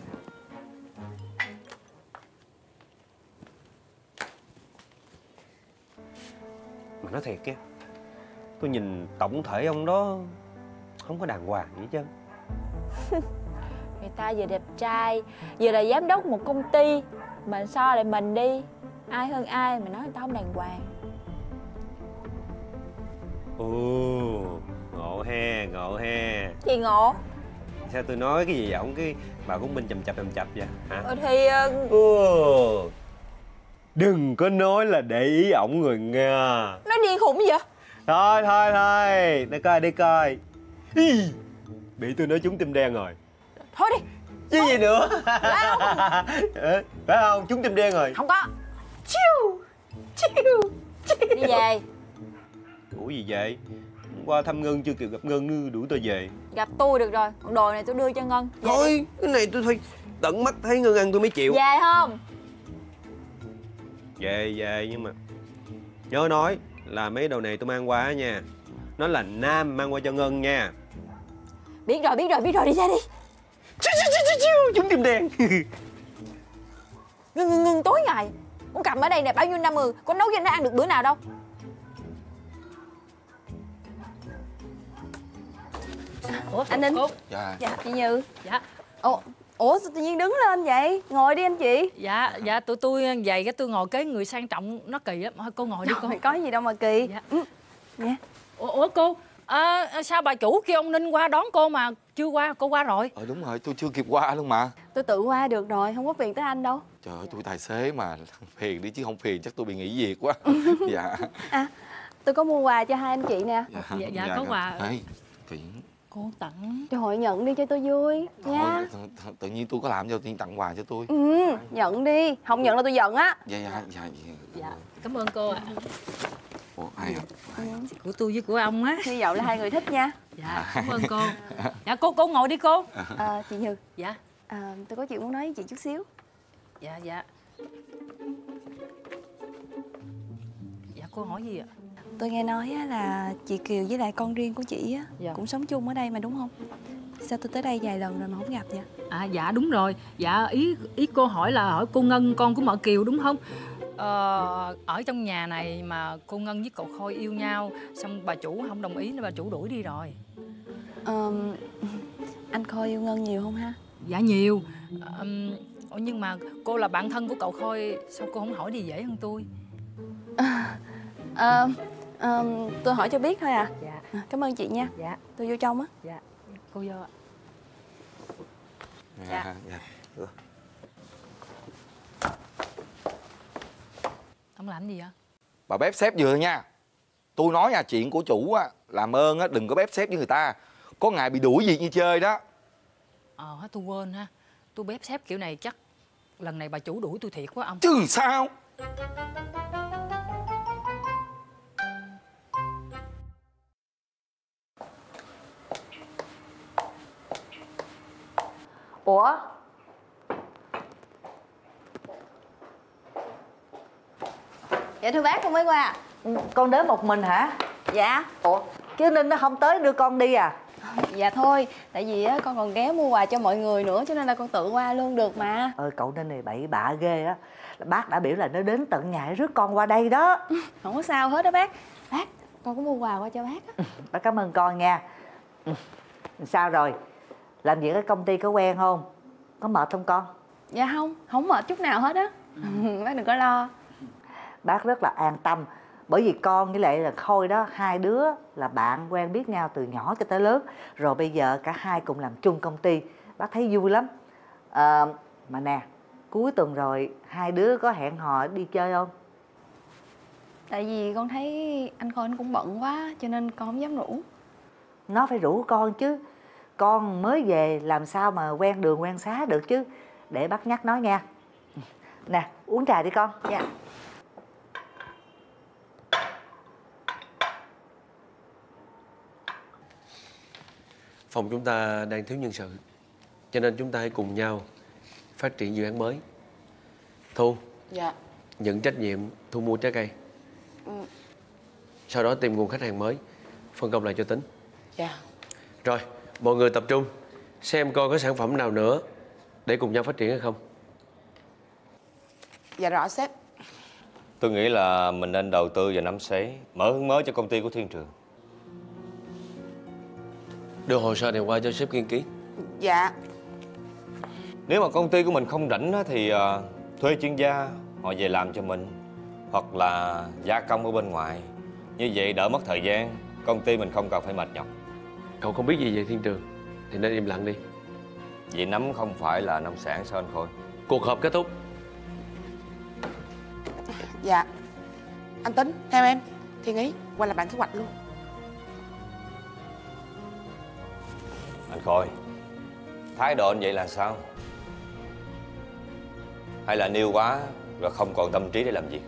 Speaker 13: Mà nói thiệt nha Tôi nhìn tổng thể ông đó Không có đàng hoàng gì hết trơn. <laughs>
Speaker 12: Người ta vừa đẹp trai Vừa là giám đốc một công ty Mà so lại mình đi Ai hơn ai mà nói người ta không đàng hoàng?
Speaker 13: Ồ Ngộ he Ngộ he.
Speaker 12: Gì ngộ.
Speaker 13: Sao tôi nói cái gì vậy? Ổng cái Bà cũng bên chầm chập chầm chập vậy hả?
Speaker 12: Ờ thì
Speaker 13: Ồ Đừng có nói là để ý ổng người Nga.
Speaker 12: Nó điên khủng vậy?
Speaker 13: Thôi thôi thôi. Để coi đi coi. Ý, Bị tôi nói trúng tim đen rồi.
Speaker 12: Thôi đi.
Speaker 13: Chứ gì nữa? Phải không? Trúng tim đen rồi.
Speaker 12: Không có. Chiu Chiu Đi về.
Speaker 13: Ủa gì vậy? Hôm qua thăm Ngân chưa kịp gặp Ngân nữa đuổi tôi về.
Speaker 12: Gặp tôi được rồi. Còn đồ này tôi đưa cho Ngân. Về đi.
Speaker 13: Thôi cái này tôi thấy Tận mắt thấy Ngân ăn tôi mới chịu.
Speaker 12: Về không?
Speaker 13: Về về nhưng mà Nhớ nói là mấy đồ này tôi mang qua á nha. Nó là nam mang qua cho Ngân nha.
Speaker 12: Biết rồi biết rồi biết rồi đi ra đi.
Speaker 13: Chiu chiu chiu chiu chiu Chúng tim đen.
Speaker 12: Ngưng ngưng ngưng tối ngày. Con cầm ở đây nè bao nhiêu năm rồi Con nấu cho nó ăn được bữa nào đâu.
Speaker 23: Ủa
Speaker 19: Anh Ninh?
Speaker 21: Dạ.
Speaker 19: Dạ. Chị Như.
Speaker 23: Dạ
Speaker 19: Ủa, Ủa sao tự nhiên đứng lên vậy? Ngồi đi anh chị.
Speaker 23: Dạ dạ tụi tôi vậy cái tôi ngồi kế người sang trọng nó kỳ lắm Thôi cô ngồi đi cô.
Speaker 19: có gì đâu mà kỳ.
Speaker 23: Dạ.
Speaker 19: Dạ.
Speaker 23: Ủa, ủa cô à, sao bà chủ kêu ông Ninh qua đón cô mà chưa qua cô qua rồi?
Speaker 21: Ờ đúng rồi tôi chưa kịp qua luôn mà.
Speaker 19: Tôi tự qua được rồi Không có phiền tới anh đâu.
Speaker 21: Trời ơi tôi tài xế mà Phiền đi chứ không phiền chắc tôi bị nghỉ việc quá. <laughs> Dạ.
Speaker 19: À tôi có mua quà cho hai anh chị nè.
Speaker 23: Dạ, dạ, có quà.
Speaker 21: Ê, Tiễn
Speaker 23: Cô tặng.
Speaker 19: Trời ơi nhận đi cho tôi vui nha.
Speaker 21: Thôi, tự, tự nhiên tôi có làm cho tự nhiên tặng quà cho tôi.
Speaker 19: Ừ nhận đi. Không nhận là tôi giận á.
Speaker 21: Dạ dạ dạ dạ.
Speaker 23: Dạ cảm ơn cô ạ.
Speaker 21: Ủa, hay à?
Speaker 23: Của tôi với của ông á.
Speaker 19: Hy vọng là hai người thích nha.
Speaker 23: Dạ cảm ơn cô. Dạ cô cô ngồi đi cô.
Speaker 19: À, Chị Như
Speaker 23: Dạ.
Speaker 19: À, Tôi có chuyện muốn nói với chị chút xíu.
Speaker 23: Dạ dạ. Dạ cô hỏi gì ạ
Speaker 19: Tôi nghe nói á, là chị Kiều với lại con riêng của chị á,
Speaker 23: Dạ.
Speaker 19: cũng sống chung ở đây mà đúng không? Sao tôi tới đây vài lần rồi mà không gặp vậy?
Speaker 23: À dạ đúng rồi Dạ ý ý cô hỏi là hỏi cô Ngân con của mợ Kiều đúng không Ờ, ở trong nhà này mà cô Ngân với cậu Khôi yêu nhau Xong bà chủ không đồng ý nên bà chủ đuổi đi rồi
Speaker 19: Ờm, <laughs> anh Khôi yêu Ngân nhiều không ha?
Speaker 23: Dạ nhiều ủa, Nhưng mà cô là bạn thân của cậu Khôi Sao cô không hỏi đi dễ hơn tôi <laughs>
Speaker 19: Ờ, ờm, tôi hỏi cho biết thôi à.
Speaker 23: Dạ.
Speaker 19: À, Cảm ơn chị nha.
Speaker 23: Dạ.
Speaker 19: Tôi vô trong á.
Speaker 23: Dạ. Cô vô ạ.
Speaker 21: Dạ dạ Ừ.
Speaker 23: Ông làm gì vậy
Speaker 21: Bà bếp xếp vừa nha Tôi nói nha chuyện của chủ á Làm ơn á đừng có bếp xếp với người ta Có ngày bị đuổi việc như chơi đó
Speaker 23: Ờ tôi quên ha Tôi bếp xếp kiểu này chắc Lần này bà chủ đuổi tôi thiệt quá ông
Speaker 21: Chứ sao
Speaker 1: Ủa
Speaker 19: Dạ thưa bác con mới qua.
Speaker 1: Con đến một mình hả
Speaker 19: Dạ.
Speaker 1: Ủa chứ Ninh nó không tới đưa con đi à
Speaker 19: Dạ thôi, tại vì á con còn ghé mua quà cho mọi người nữa cho nên là con tự qua luôn được mà.
Speaker 1: Ơi cậu Ninh này bậy bạ ghê á Bác đã biểu là nó đến tận nhà rước con qua đây đó <laughs>
Speaker 19: Không có sao hết đó bác. Bác, con có mua quà qua cho bác á.
Speaker 1: Bác cảm ơn con nha sao rồi làm việc ở công ty có quen không? Có mệt không con?
Speaker 19: Dạ không, không mệt chút nào hết á. <laughs> Bác đừng có lo.
Speaker 1: Bác rất là an tâm bởi vì con với lại là khôi đó hai đứa là bạn quen biết nhau từ nhỏ cho tới lớn. Rồi bây giờ cả hai cùng làm chung công ty. Bác thấy vui lắm. À, mà nè cuối tuần rồi hai đứa có hẹn hò đi chơi không?
Speaker 19: Tại vì con thấy anh Khôi anh cũng bận quá Cho nên con không dám rủ.
Speaker 1: Nó phải rủ con chứ con mới về làm sao mà quen đường quen xá được chứ? Để bác nhắc nó nha. Nè uống trà đi con.
Speaker 19: Dạ.
Speaker 2: Phòng chúng ta đang thiếu nhân sự Cho nên chúng ta hãy cùng nhau phát triển dự án mới. Thu
Speaker 20: Dạ.
Speaker 2: nhận trách nhiệm thu mua trái cây.
Speaker 20: Ừ,
Speaker 2: Sau đó tìm nguồn khách hàng mới Phân công lại cho tính.
Speaker 20: Dạ.
Speaker 2: Rồi mọi người tập trung Xem coi có sản phẩm nào nữa Để cùng nhau phát triển hay không.
Speaker 20: Dạ rõ sếp.
Speaker 11: Tôi nghĩ là mình nên đầu tư vào nấm sấy Mở hướng mới cho công ty của Thiên Trường.
Speaker 2: Đưa hồ sơ này qua cho sếp nghiên ký
Speaker 20: Dạ.
Speaker 11: Nếu mà công ty của mình không rảnh á, thì ờ, thuê chuyên gia họ về làm cho mình Hoặc là gia công ở bên ngoài. Như vậy đỡ mất thời gian Công ty mình không cần phải mệt nhọc
Speaker 2: Cậu không biết gì về Thiên Trường Thì nên im lặng đi.
Speaker 11: Vì nấm không phải là nông sản sao anh Khôi?
Speaker 2: Cuộc họp kết thúc.
Speaker 20: Dạ. Anh Tính, theo em. Thiên Ý, qua làm bản kế hoạch luôn.
Speaker 11: Anh Khôi Thái độ anh vậy là sao? Hay là nêu quá Rồi không còn tâm trí để làm việc